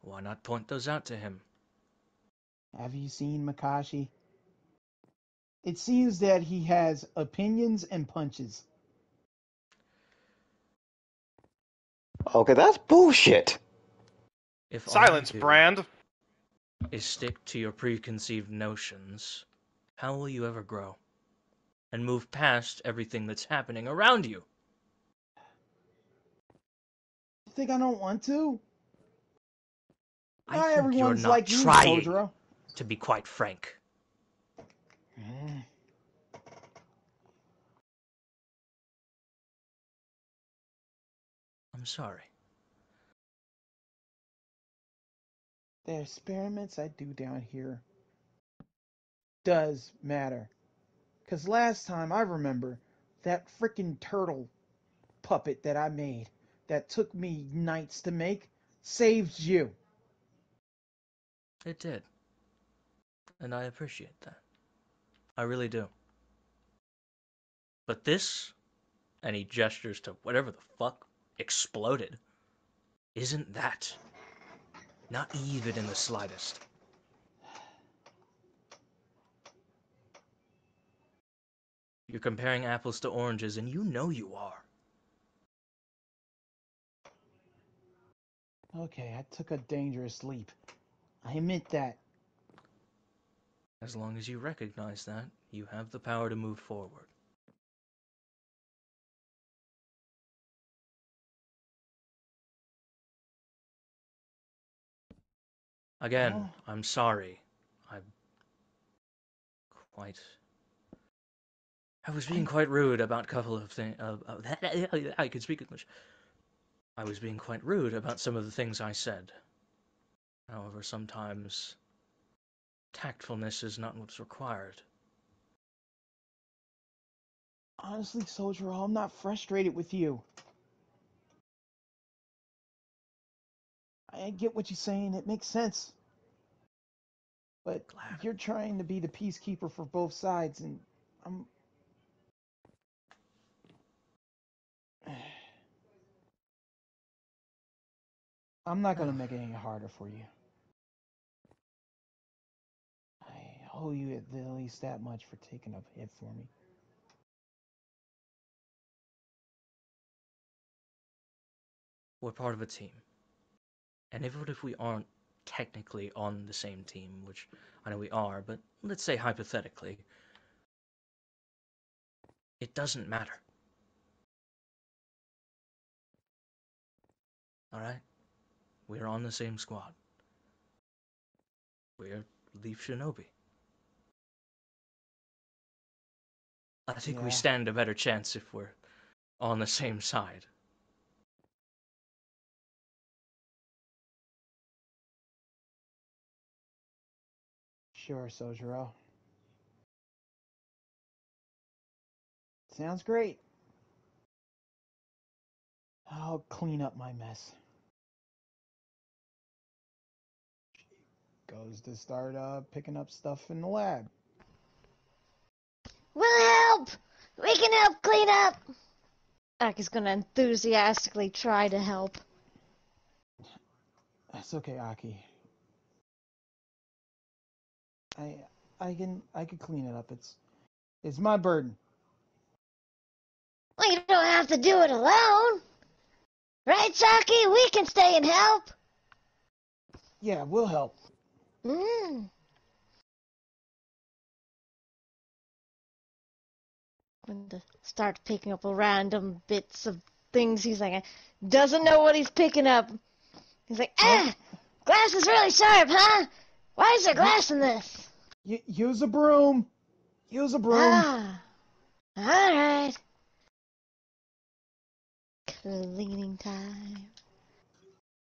why not point those out to him? Have you seen Makashi? It seems that he has opinions and punches. Okay, that's bullshit. If all Silence, you do Brand. is stick to your preconceived notions, how will you ever grow? And move past everything that's happening around you? You think I don't want to? I Not think you're everyone's not like you, trying, to be quite frank. Mm. I'm sorry. The experiments I do down here does matter. Cause last time I remember that freaking turtle puppet that I made that took me nights to make saved you. It did. And I appreciate that. I really do. But this, and he gestures to whatever the fuck exploded, isn't that. Not even in the slightest. You're comparing apples to oranges, and you know you are. Okay, I took a dangerous leap. I admit that. As long as you recognize that, you have the power to move forward. Again, Oh. I'm sorry. I'm quite. I was being quite rude about a couple of things. Uh, uh, I can speak English. I was being quite rude about some of the things I said. However, sometimes tactfulness is not what's required. Honestly, Soldier, I'm not frustrated with you. I get what you're saying. It makes sense. But you're trying to be the peacekeeper for both sides, and I'm. I'm not gonna make it any harder for you. I owe you at least that much for taking a hit for me. We're part of a team. And even if we aren't technically on the same team, which I know we are, but let's say hypothetically, it doesn't matter. Alright? We're on the same squad. We're Leaf Shinobi. I think Yeah. we stand a better chance if we're on the same side. Sure, Sojiro. Sounds great. I'll clean up my mess. She Goes to start uh, picking up stuff in the lab. We'll help! We can help clean up! Aki's gonna enthusiastically try to help. That's okay, Aki. I I can I can clean it up. It's it's my burden. Well, you don't have to do it alone! Right, Saki? We can stay and help! Yeah, we'll help. Mm. Going to start picking up random bits of things. He's like, doesn't know what he's picking up. He's like, ah, glass is really sharp, huh? Why is there glass in this? Y- use a broom. Use a broom. Ah, all right. Cleaning time.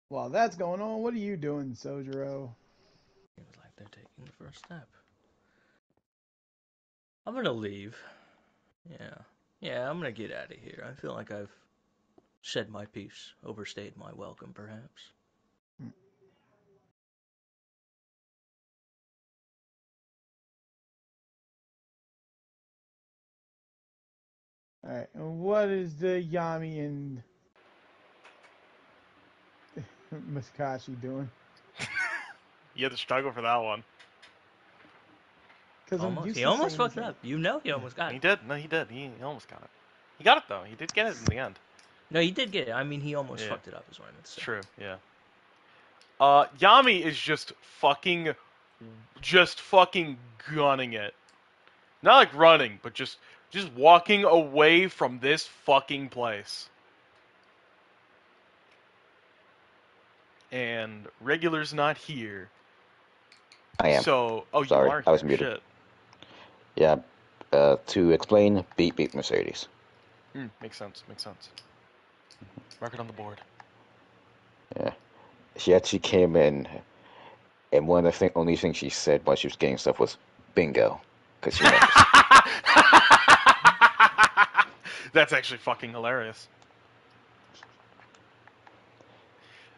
While that's going on, what are you doing, Sojiro? Seems like they're taking the first step. I'm gonna leave. Yeah. Yeah, I'm gonna get out of here. I feel like I've said my piece, overstayed my welcome, perhaps. All right, and what is the Yami and Muskashi doing? You had to struggle for that one. Because Almost, he almost fucked up. You know he almost got it. He did. No, he did. He, he almost got it. He got it though. He did get it in the end. No, he did get it. I mean, he almost Yeah. fucked it up, is what I meant to say. true. Yeah. Uh, Yami is just fucking, just fucking gunning it. Not like running, but just, just walking away from this fucking place. And regular's not here. I am. So, oh, Sorry, you are. I was muted. Shit. Yeah. Uh, to explain, beat beat Mercedes. Hmm, makes sense. Makes sense. Mark it on the board. Yeah. She actually came in, and one of the thing, only things she said while she was getting stuff was bingo, because she knows. That's actually fucking hilarious.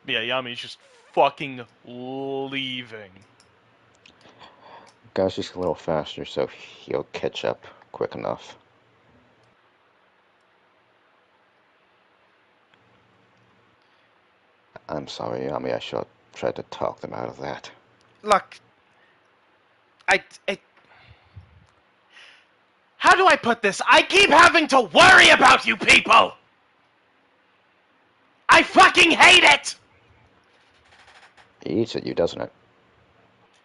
Yeah, Yami's just fucking leaving. Guy's just a little faster, so he'll catch up quick enough. I'm sorry, Yami. I should have tried to talk them out of that. Look, I, I. How do I put this? I keep having to worry about you people! I fucking hate it! It eats at you, doesn't it?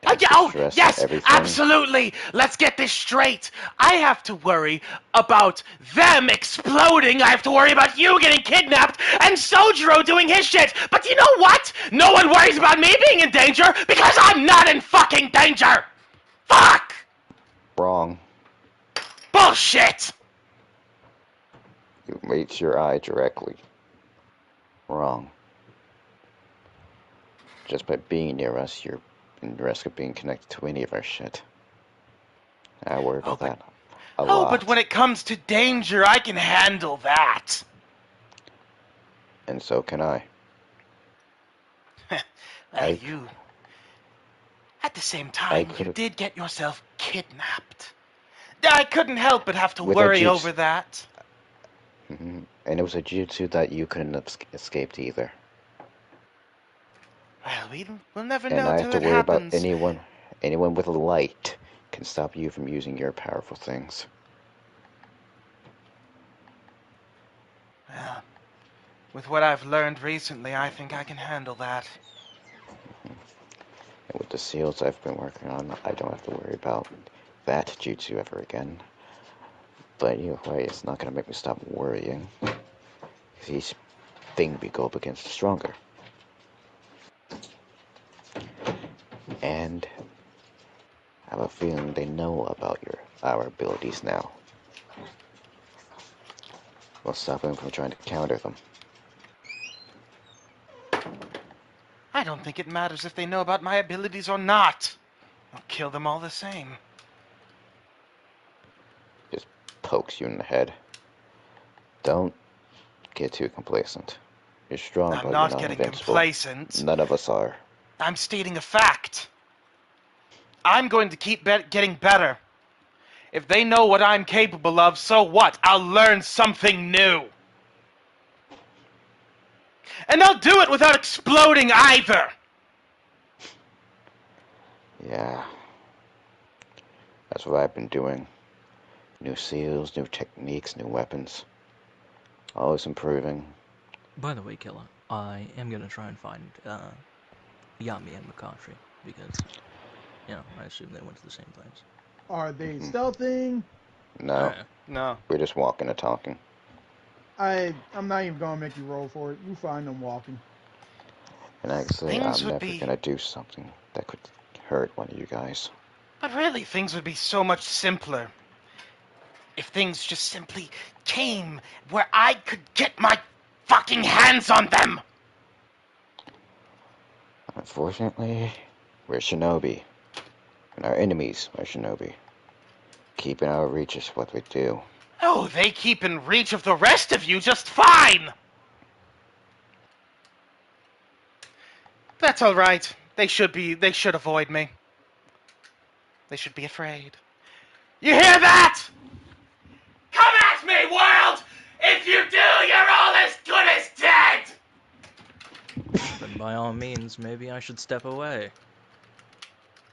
Uh, yeah, oh, yes, absolutely. Let's get this straight. I have to worry about them exploding. I have to worry about you getting kidnapped and Sojiro doing his shit. But you know what? No one worries about me being in danger because I'm not in fucking danger. Fuck! wrong. Bullshit! You reach your eye directly. Wrong. Just by being near us, you're in risk of being connected to any of our shit. I worry about Oh, but- that a Oh, lot. but when it comes to danger, I can handle that. And so can I. Well, I- you. At the same time, you did get yourself kidnapped. I couldn't help but have to With worry over that. Mhm. And it was a jutsu that you couldn't have escaped either. Well, we, we'll never And know I till have to worry happens. about anyone anyone with a light can stop you from using your powerful things. Well, with what I've learned recently, I think I can handle that. And with the seals I've been working on, I don't have to worry about that jutsu ever again. But either way, it's not gonna make me stop worrying. 'Cause each thing we go up against is stronger. And I have a feeling they know about your our abilities now. We'll stop them from trying to counter them. I don't think it matters if they know about my abilities or not. I'll kill them all the same. Pokes you in the head. Don't get too complacent. You're strong, I'm but not you're not getting invincible. complacent. None of us are. I'm stating a fact. I'm going to keep be- getting better. If they know what I'm capable of, so what? I'll learn something new. And I'll do it without exploding either. Yeah. That's what I've been doing. New seals, new techniques, new weapons. Always improving. By the way, Killer, I am gonna try and find uh, Yami and Makatri because, you know, I assume they went to the same place. Are they Mhm. stealthing? No, Alright. No. we're just walking and talking. I I'm not even gonna make you roll for it. You find them walking. And actually, Things I'm never be- gonna do something that could hurt one of you guys. But really, things would be so much simpler. If things just simply came where I could get my fucking hands on them. Unfortunately, we're shinobi. And our enemies are shinobi. Keeping our reach is what we do. Oh, they keep in reach of the rest of you just fine. That's all right. They should be. They should avoid me. They should be afraid. You hear that? Come at me, world! If you do, you're all as good as dead. Then by all means, maybe I should step away.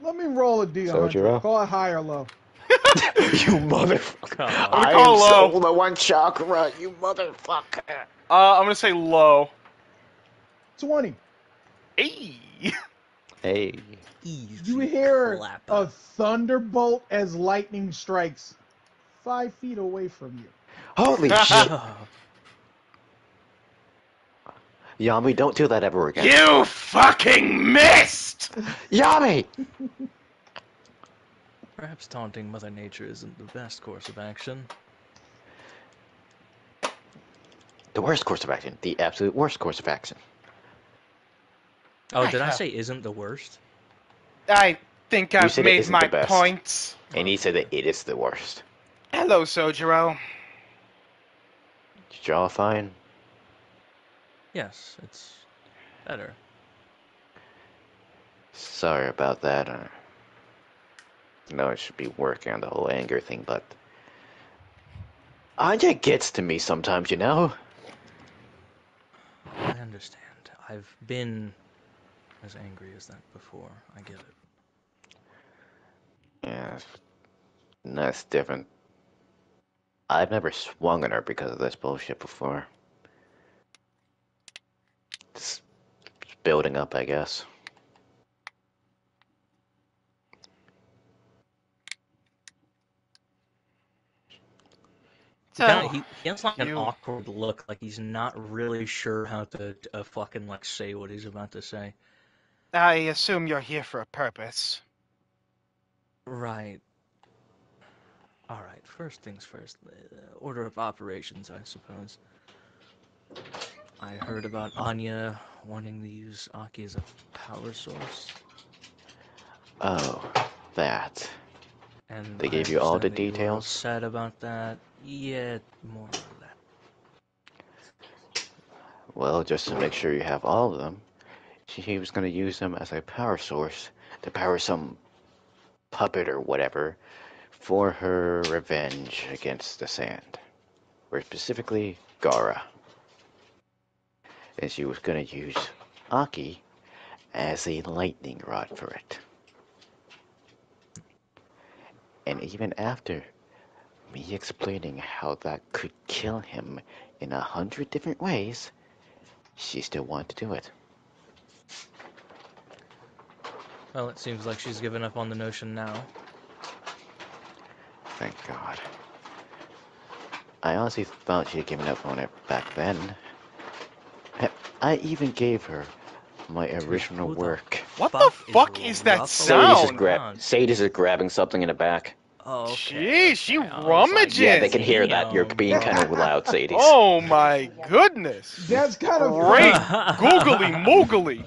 Let me roll a D100. Sojiro? Call it high or low. you motherfucker. I'm gonna call am low. so low on chakra, you motherfucker. Uh, I'm gonna say low. Twenty. Hey. Hey. Easy You hear clap. a thunderbolt as lightning strikes five feet away from you. Holy shit. Yami, don't do that ever again. You fucking missed! Yami! Perhaps taunting Mother Nature isn't the best course of action. The worst course of action. The absolute worst course of action. Oh, I did I have- say isn't the worst? I think I've said made isn't my the best. points. And he said that it is the worst. Hello, Sojiro. Did y'all fine? Yes, it's better. Sorry about that. Uh, no, I should be working on the whole anger thing, but Anya gets to me sometimes, you know. I understand. I've been as angry as that before. I get it. Yeah, that's different. I've never swung on her because of this bullshit before. It's it's building up, I guess. So, Kinda- he, he has like an you- awkward look, like he's not really sure how to uh, fucking like say what he's about to say. I assume you're here for a purpose. Right. All right, first things first. Uh, order of operations, I suppose. I heard about Anya wanting to use Aki as a power source, Oh, that. and They gave you all the understand you were details? Upset about that? Yeah, more or less. Well, just to make sure you have all of them, she was going to use them as a power source to power some puppet or whatever for her revenge against the sand. Or specifically, Gaara. And she was going to use Aki as a lightning rod for it. And even after me explaining how that could kill him in a hundred different ways, she still wanted to do it. Well, it seems like she's given up on the notion now. Thank God. I honestly thought she had given up on it back then. Heck, I even gave her my original work. What the Fuck is that ruffled? Sadie's is, sound? grab- Sadie's is grabbing something in the back. Oh, okay. Jeez, she okay. I was like. Yeah, they can hear that. You're being kind of loud, Sadie. Oh my goodness. That's kind of Great. Googly moogly.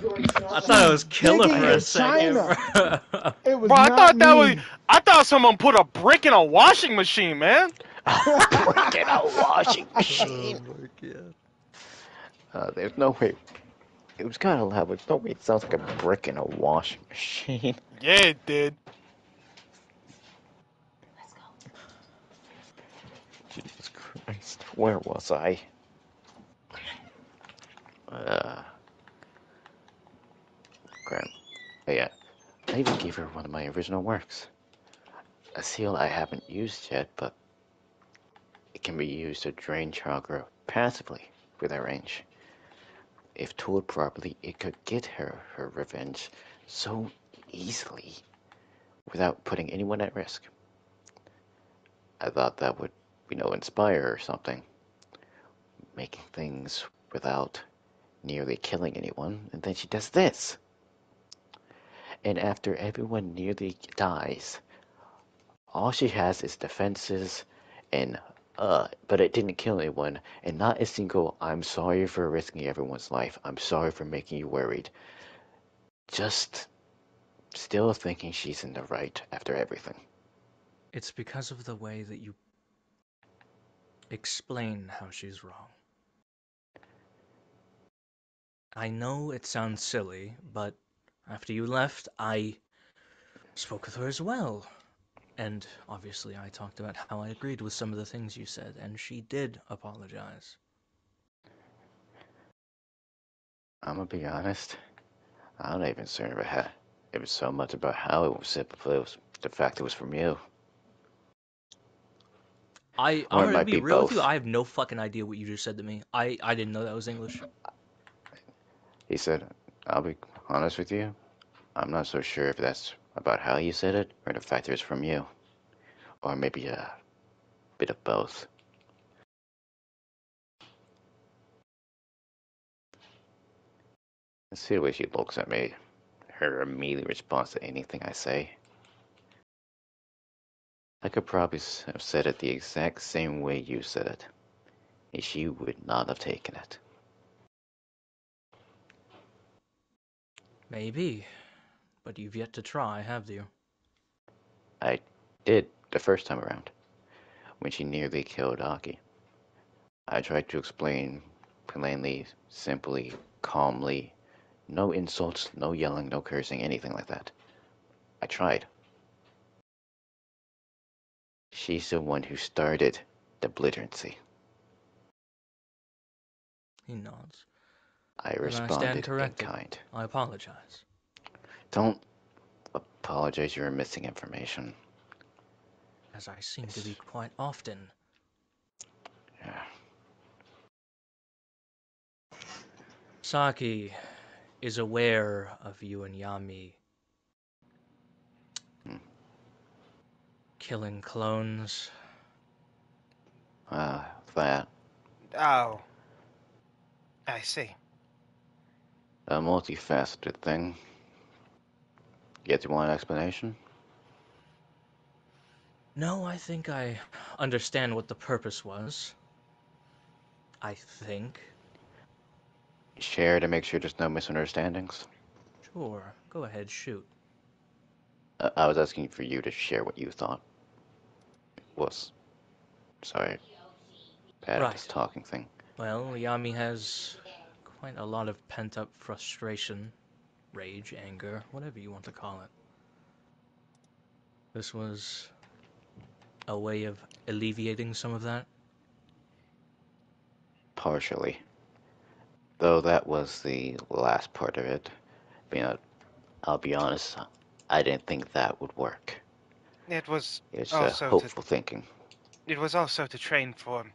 I thought it was killer Digging for a in second. It was Bro, I not thought that me. was I thought someone put a brick in a washing machine, man. Get a washing oh machine. oh my god. Uh, there's no way. It was kind of loud, but there's no way it sounds like a brick in a washing machine. Yeah, it did. Let's go. Jesus Christ, where was I? Uh, crap. Oh, yeah, I even gave her one of my original works. A seal I haven't used yet, but it can be used to drain chakra passively with our range. If tooled properly, it could get her her revenge so easily without putting anyone at risk. I thought that would you know, inspire or something. Making things without nearly killing anyone, and then she does this. And after everyone nearly dies, all she has is defenses and uh, but it didn't kill anyone, and not a single I'm sorry for risking everyone's life, I'm sorry for making you worried. Just still thinking she's in the right after everything. It's because of the way that you explain how she's wrong. I know it sounds silly, but after you left, I spoke with her as well. And obviously, I talked about how I agreed with some of the things you said, and she did apologize. I'm gonna be honest. I'm not even certain about how it was so much about how it was said, but it was the fact it was from you. I, Or I'm gonna be be real with you. I have no fucking idea what you just said to me. I, I didn't know that was English. He said, I'll be honest with you. I'm not so sure if that's about how you said it or the fact it was from you. Or maybe a bit of both. Let's see the way she looks at me. Her immediate response to anything I say. I could probably have said it the exact same way you said it. And she would not have taken it. Maybe, but you've yet to try, have you? I did the first time around, when she nearly killed Aki. I tried to explain plainly, simply, calmly, no insults, no yelling, no cursing, anything like that. I tried. She's the one who started the belligerency. He nods. I I responded in kind. I apologize. Don't apologize, you're missing information. As I seem to be quite often. Yeah. Saki is aware of you and Yami Hmm. killing clones. Uh, that. Oh. I see. A multifaceted thing. Yet you want an explanation? No, I think I understand what the purpose was. I think. Share to make sure there's no misunderstandings. Sure, go ahead, shoot. Uh, I was asking for you to share what you thought was. Sorry. Bad at this Right. talking thing. Well, Yami has quite a lot of pent up frustration, rage, anger, whatever you want to call it. This was a way of alleviating some of that. Partially. Though that was the last part of it. You know, I'll be honest, I didn't think that would work. It was It's Oh, uh, so to- hopeful thinking. it was also to train for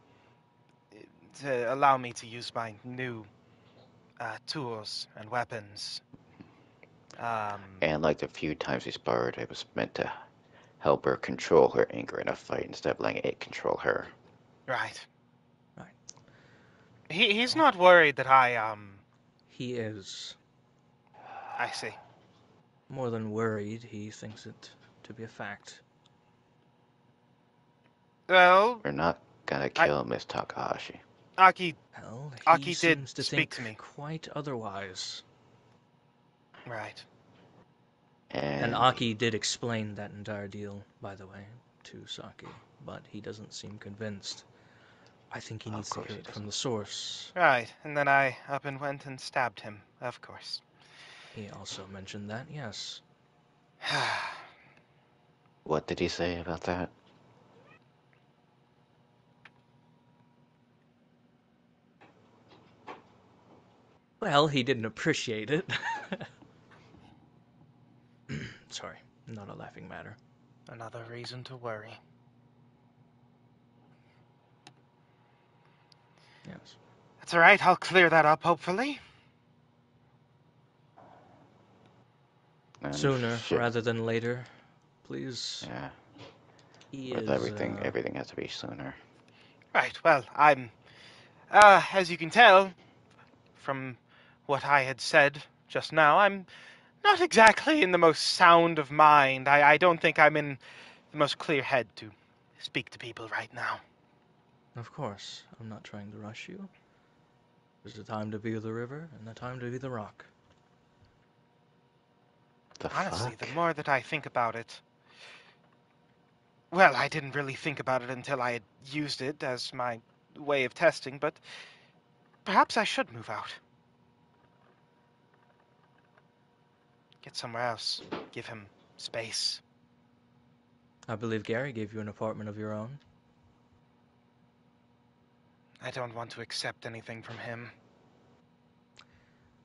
to allow me to use my new uh, tools and weapons. Um, And like the few times we sparred, it was meant to help her control her anger in a fight instead of letting it control her. right. Right. He he's not worried that I um He is I see. more than worried, he thinks it to be a fact. Well, We're not gonna I- kill Miss Takahashi. Aki, Hell, he Aki did seems to speak think to me. quite otherwise. Right. And, And Aki did explain that entire deal, by the way, to Saki, but he doesn't seem convinced. I think he needs to course hear he it from the source. Right. And then I up and went and stabbed him, of course. He also mentioned that, yes. what did he say about that? Well, he didn't appreciate it. Sorry, not a laughing matter. Another reason to worry. Yes. That's all right. I'll clear that up, hopefully. And Sooner shit, rather than later, please. Yeah, He with is, everything, uh, everything has to be sooner. Right. Well, I'm, uh, as you can tell, from what I had said just now, I'm not exactly in the most sound of mind. I, I don't think I'm in the most clear head to speak to people right now. Of course, I'm not trying to rush you. There's a time to be the river and a time to be the rock. The Honestly, fuck? the more that I think about it. Well, I didn't really think about it until I had used it as my way of testing, but perhaps I should move out. Get somewhere else. Give him space. I believe Gaara gave you an apartment of your own. I don't want to accept anything from him.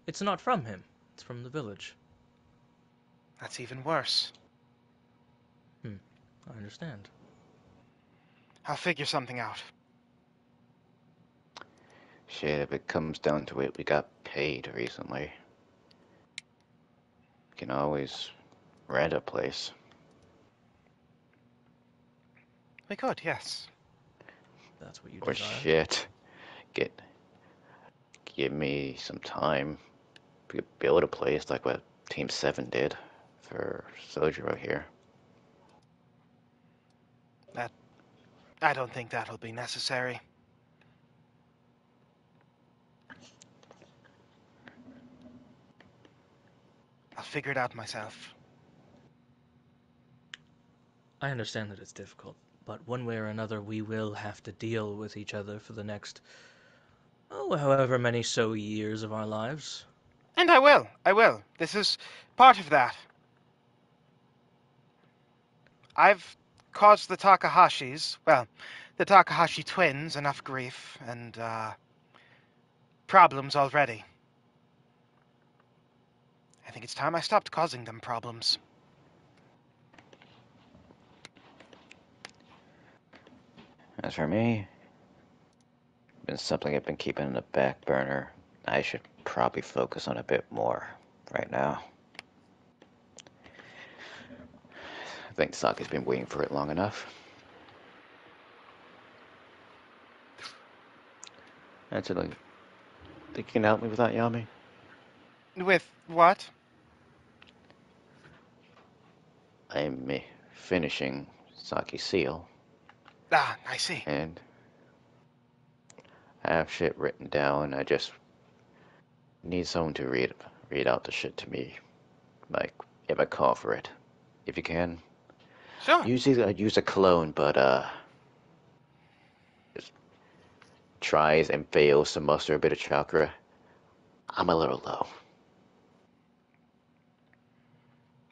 It's not from him, it's from the village. That's even worse. Hmm. I understand. I'll figure something out. Shit, if it comes down to it, we got paid recently. We can always rent a place. We could, yes. That's what you Or desire. shit. Get give me some time. We could build a place like what Team Seven did for Sojiro here. That I don't think that'll be necessary. I'll figure it out myself. I understand that it's difficult, but one way or another, we will have to deal with each other for the next, oh, however many so years of our lives. And I will. I will. This is part of that. I've caused the Takahashis, well, the Takahashi twins, enough grief and uh, problems already. I think it's time I stopped causing them problems. As for me, been something I've been keeping in the back burner. I should probably focus on a bit more right now. I think Saki's been waiting for it long enough. Actually, think you can help me with that, Yami? With what? I'm finishing Saki Seal, Ah, I see. and I have shit written down. I just need someone to read read out the shit to me, like if I call for it. If you can, Sure. usually I'd use a clone, but uh, just tries and fails to muster a bit of chakra. I'm a little low.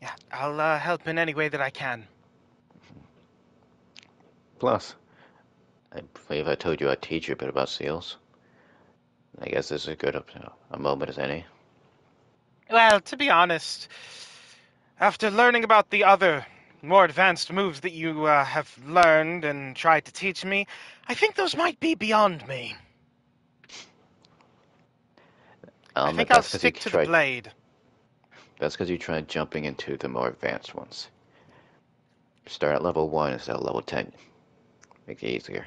Yeah, I'll uh, help in any way that I can. Plus, I believe I told you I'd teach you a bit about seals. I guess this is as good a, a moment as any. Well, to be honest, after learning about the other, more advanced moves that you uh, have learned and tried to teach me, I think those might be beyond me. I Um, think I'll that's 'cause you stick to the blade. That's because you tried jumping into the more advanced ones. Start at level 1 instead of level 10. Make it easier.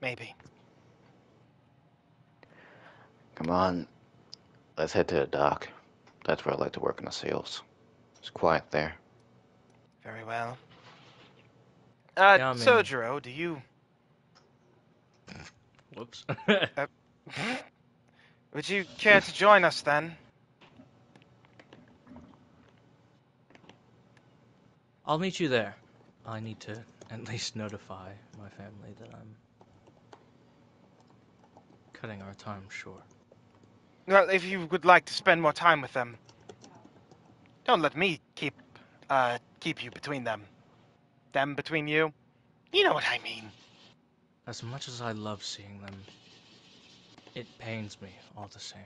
Maybe. Come on, let's head to the dock. That's where I like to work on the seals. It's quiet there. Very well. Uh, Yeah, I mean- Sojiro, do you Whoops. would you care to join us then? I'll meet you there. I need to at least notify my family that I'm cutting our time short. Well, if you would like to spend more time with them, don't let me keep uh keep you between them. Them between you. You know what I mean. As much as I love seeing them, it pains me all the same.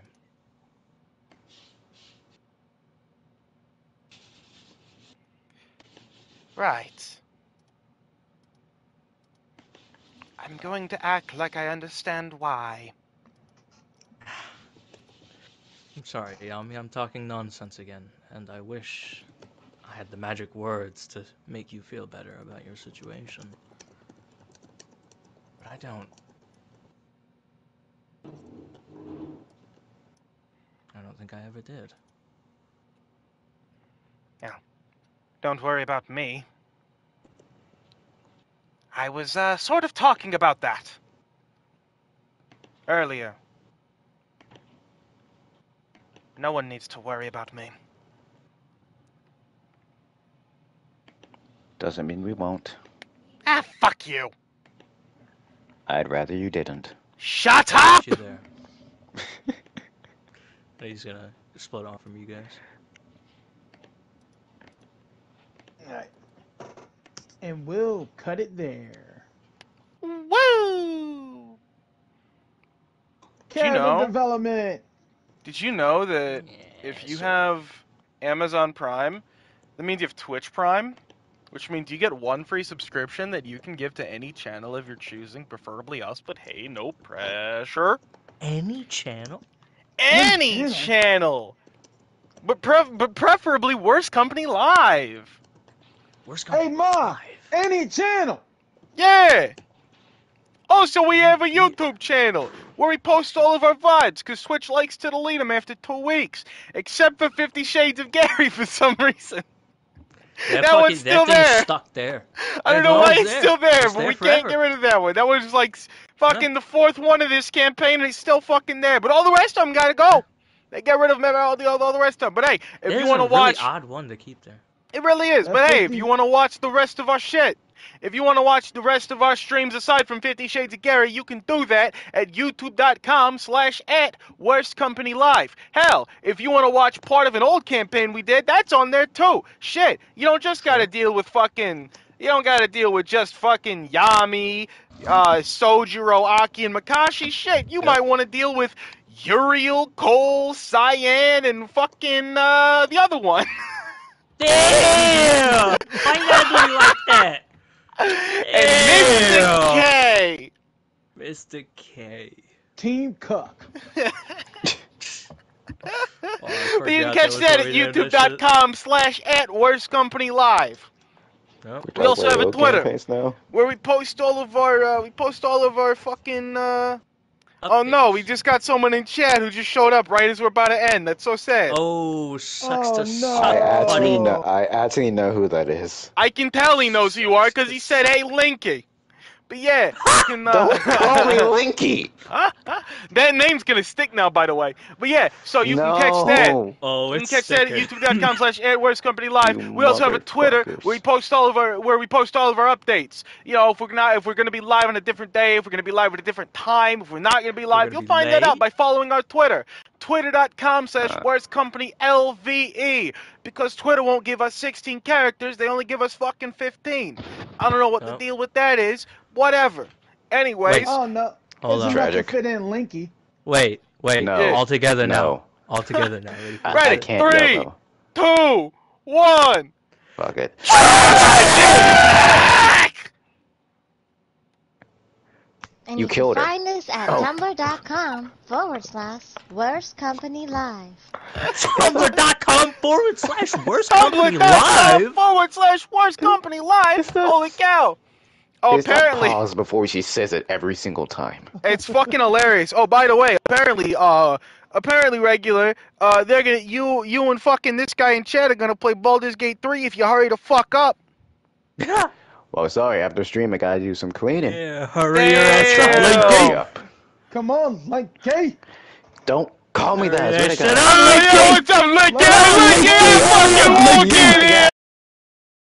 Right. I'm going to act like I understand why. I'm sorry, Yami, I'm talking nonsense again, and I wish I had the magic words to make you feel better about your situation. But I don't. I don't think I ever did. Don't worry about me. I was uh, sort of talking about that earlier. No one needs to worry about me. Doesn't mean we won't. Ah, fuck you! I'd rather you didn't. Shut I'll up! Meet. He's gonna explode off from you guys. Alright. And we'll cut it there. Woo! Did you Character know- development. Did you know that if you so- have Amazon Prime, that means you have Twitch Prime, which means you get one free subscription that you can give to any channel of your choosing, preferably us, but hey, no pressure. any channel? Any Yeah. channel! But, pref- but preferably Worst Company Live! Where's Hey, Ma! Any channel. Yeah! Oh, also, we have a YouTube channel where we post all of our VODs because Twitch likes to delete them after two weeks, except for Fifty Shades of Gary for some reason. That, that fucking, one's still that there. stuck there. I don't That know why it's there. still there, It's but there we can't get rid of that one. That was like s- fucking the fourth one of this campaign, and it's still fucking there. But all the rest of them gotta go. They get rid of them, all the all the rest of them. But hey, if There's you want a to really watch, odd one to keep there. it really is. That But hey, if you want to watch the rest of our shit, if you want to watch the rest of our streams aside from Fifty Shades of Gary, you can do that at youtube.com slash at Worst Company Live. Hell, if you want to watch part of an old campaign we did, that's on there too. Shit, you don't just gotta deal with fucking, you don't gotta deal with just fucking Yami, uh, Sojiro, Aki, and Makashi. Shit, you Yep. might want to deal with Uriel, Cole, Cyan, and fucking, uh, the other one. Damn! Why you gotta do me like that? and Mr. K. Mr. K. Team Cuck. Oh, you can catch was that at we named that shit. youtube.com slash at worst company live Nope. We also have a Twitter. Now. where we post all of our uh, we post all of our fucking uh, Oh no, we just got someone in chat who just showed up right as we're about to end. That's so sad. Oh, sucks Oh, to no. suck, I actually buddy. know. I actually know who that is. I can tell he knows who you are because he said, "Hey, Linky." But yeah, you can. Uh, Don't call me Linky. that name's gonna stick now, by the way. But yeah, so you no. can catch that. Oh, it's You can it's catch that at youtube.com slash at Worst Company Live. You We also have a Twitter motherfuckers. where we post all of our where we post all of our updates. You know, if we're not if we're gonna be live on a different day, if we're gonna be live at a different time, if we're not gonna be live, gonna you'll be find that out by following our Twitter. Twitter.com slash Uh. Worst Company LVE. Because Twitter won't give us 16 characters, they only give us fucking 15. I don't know what the Oh. deal with that is. Whatever. Anyways, Wait. Oh no. Hold It's on. Tragic. to fit in Linky. Wait, wait. No. Yeah. All together now. No. All together now. Ready? I, I can't three. yell two, one. Fuck it. And You you, killed her. can find us at Oh. tumblr.com forward slash worst company live. Tumblr.com forward slash worst company Tumblr.com live. forward slash worst company live. Holy cow. Oh, There's that apparently, pause before she says it every single time. it's fucking hilarious. Oh, by the way, apparently, uh, apparently, regular, uh, they're gonna, you, you and fucking this guy in chat are gonna play Baldur's Gate 3 if you hurry the fuck up. Well, sorry. After stream, I gotta do some cleaning. Yeah, hurry Damn. your Try ass to up, Linky. Linky. Up. Come on, Linky. Don't call me that. I Yeah, shut up. Yo, what's up, Lick? Linky. Lick, fucking walk in here.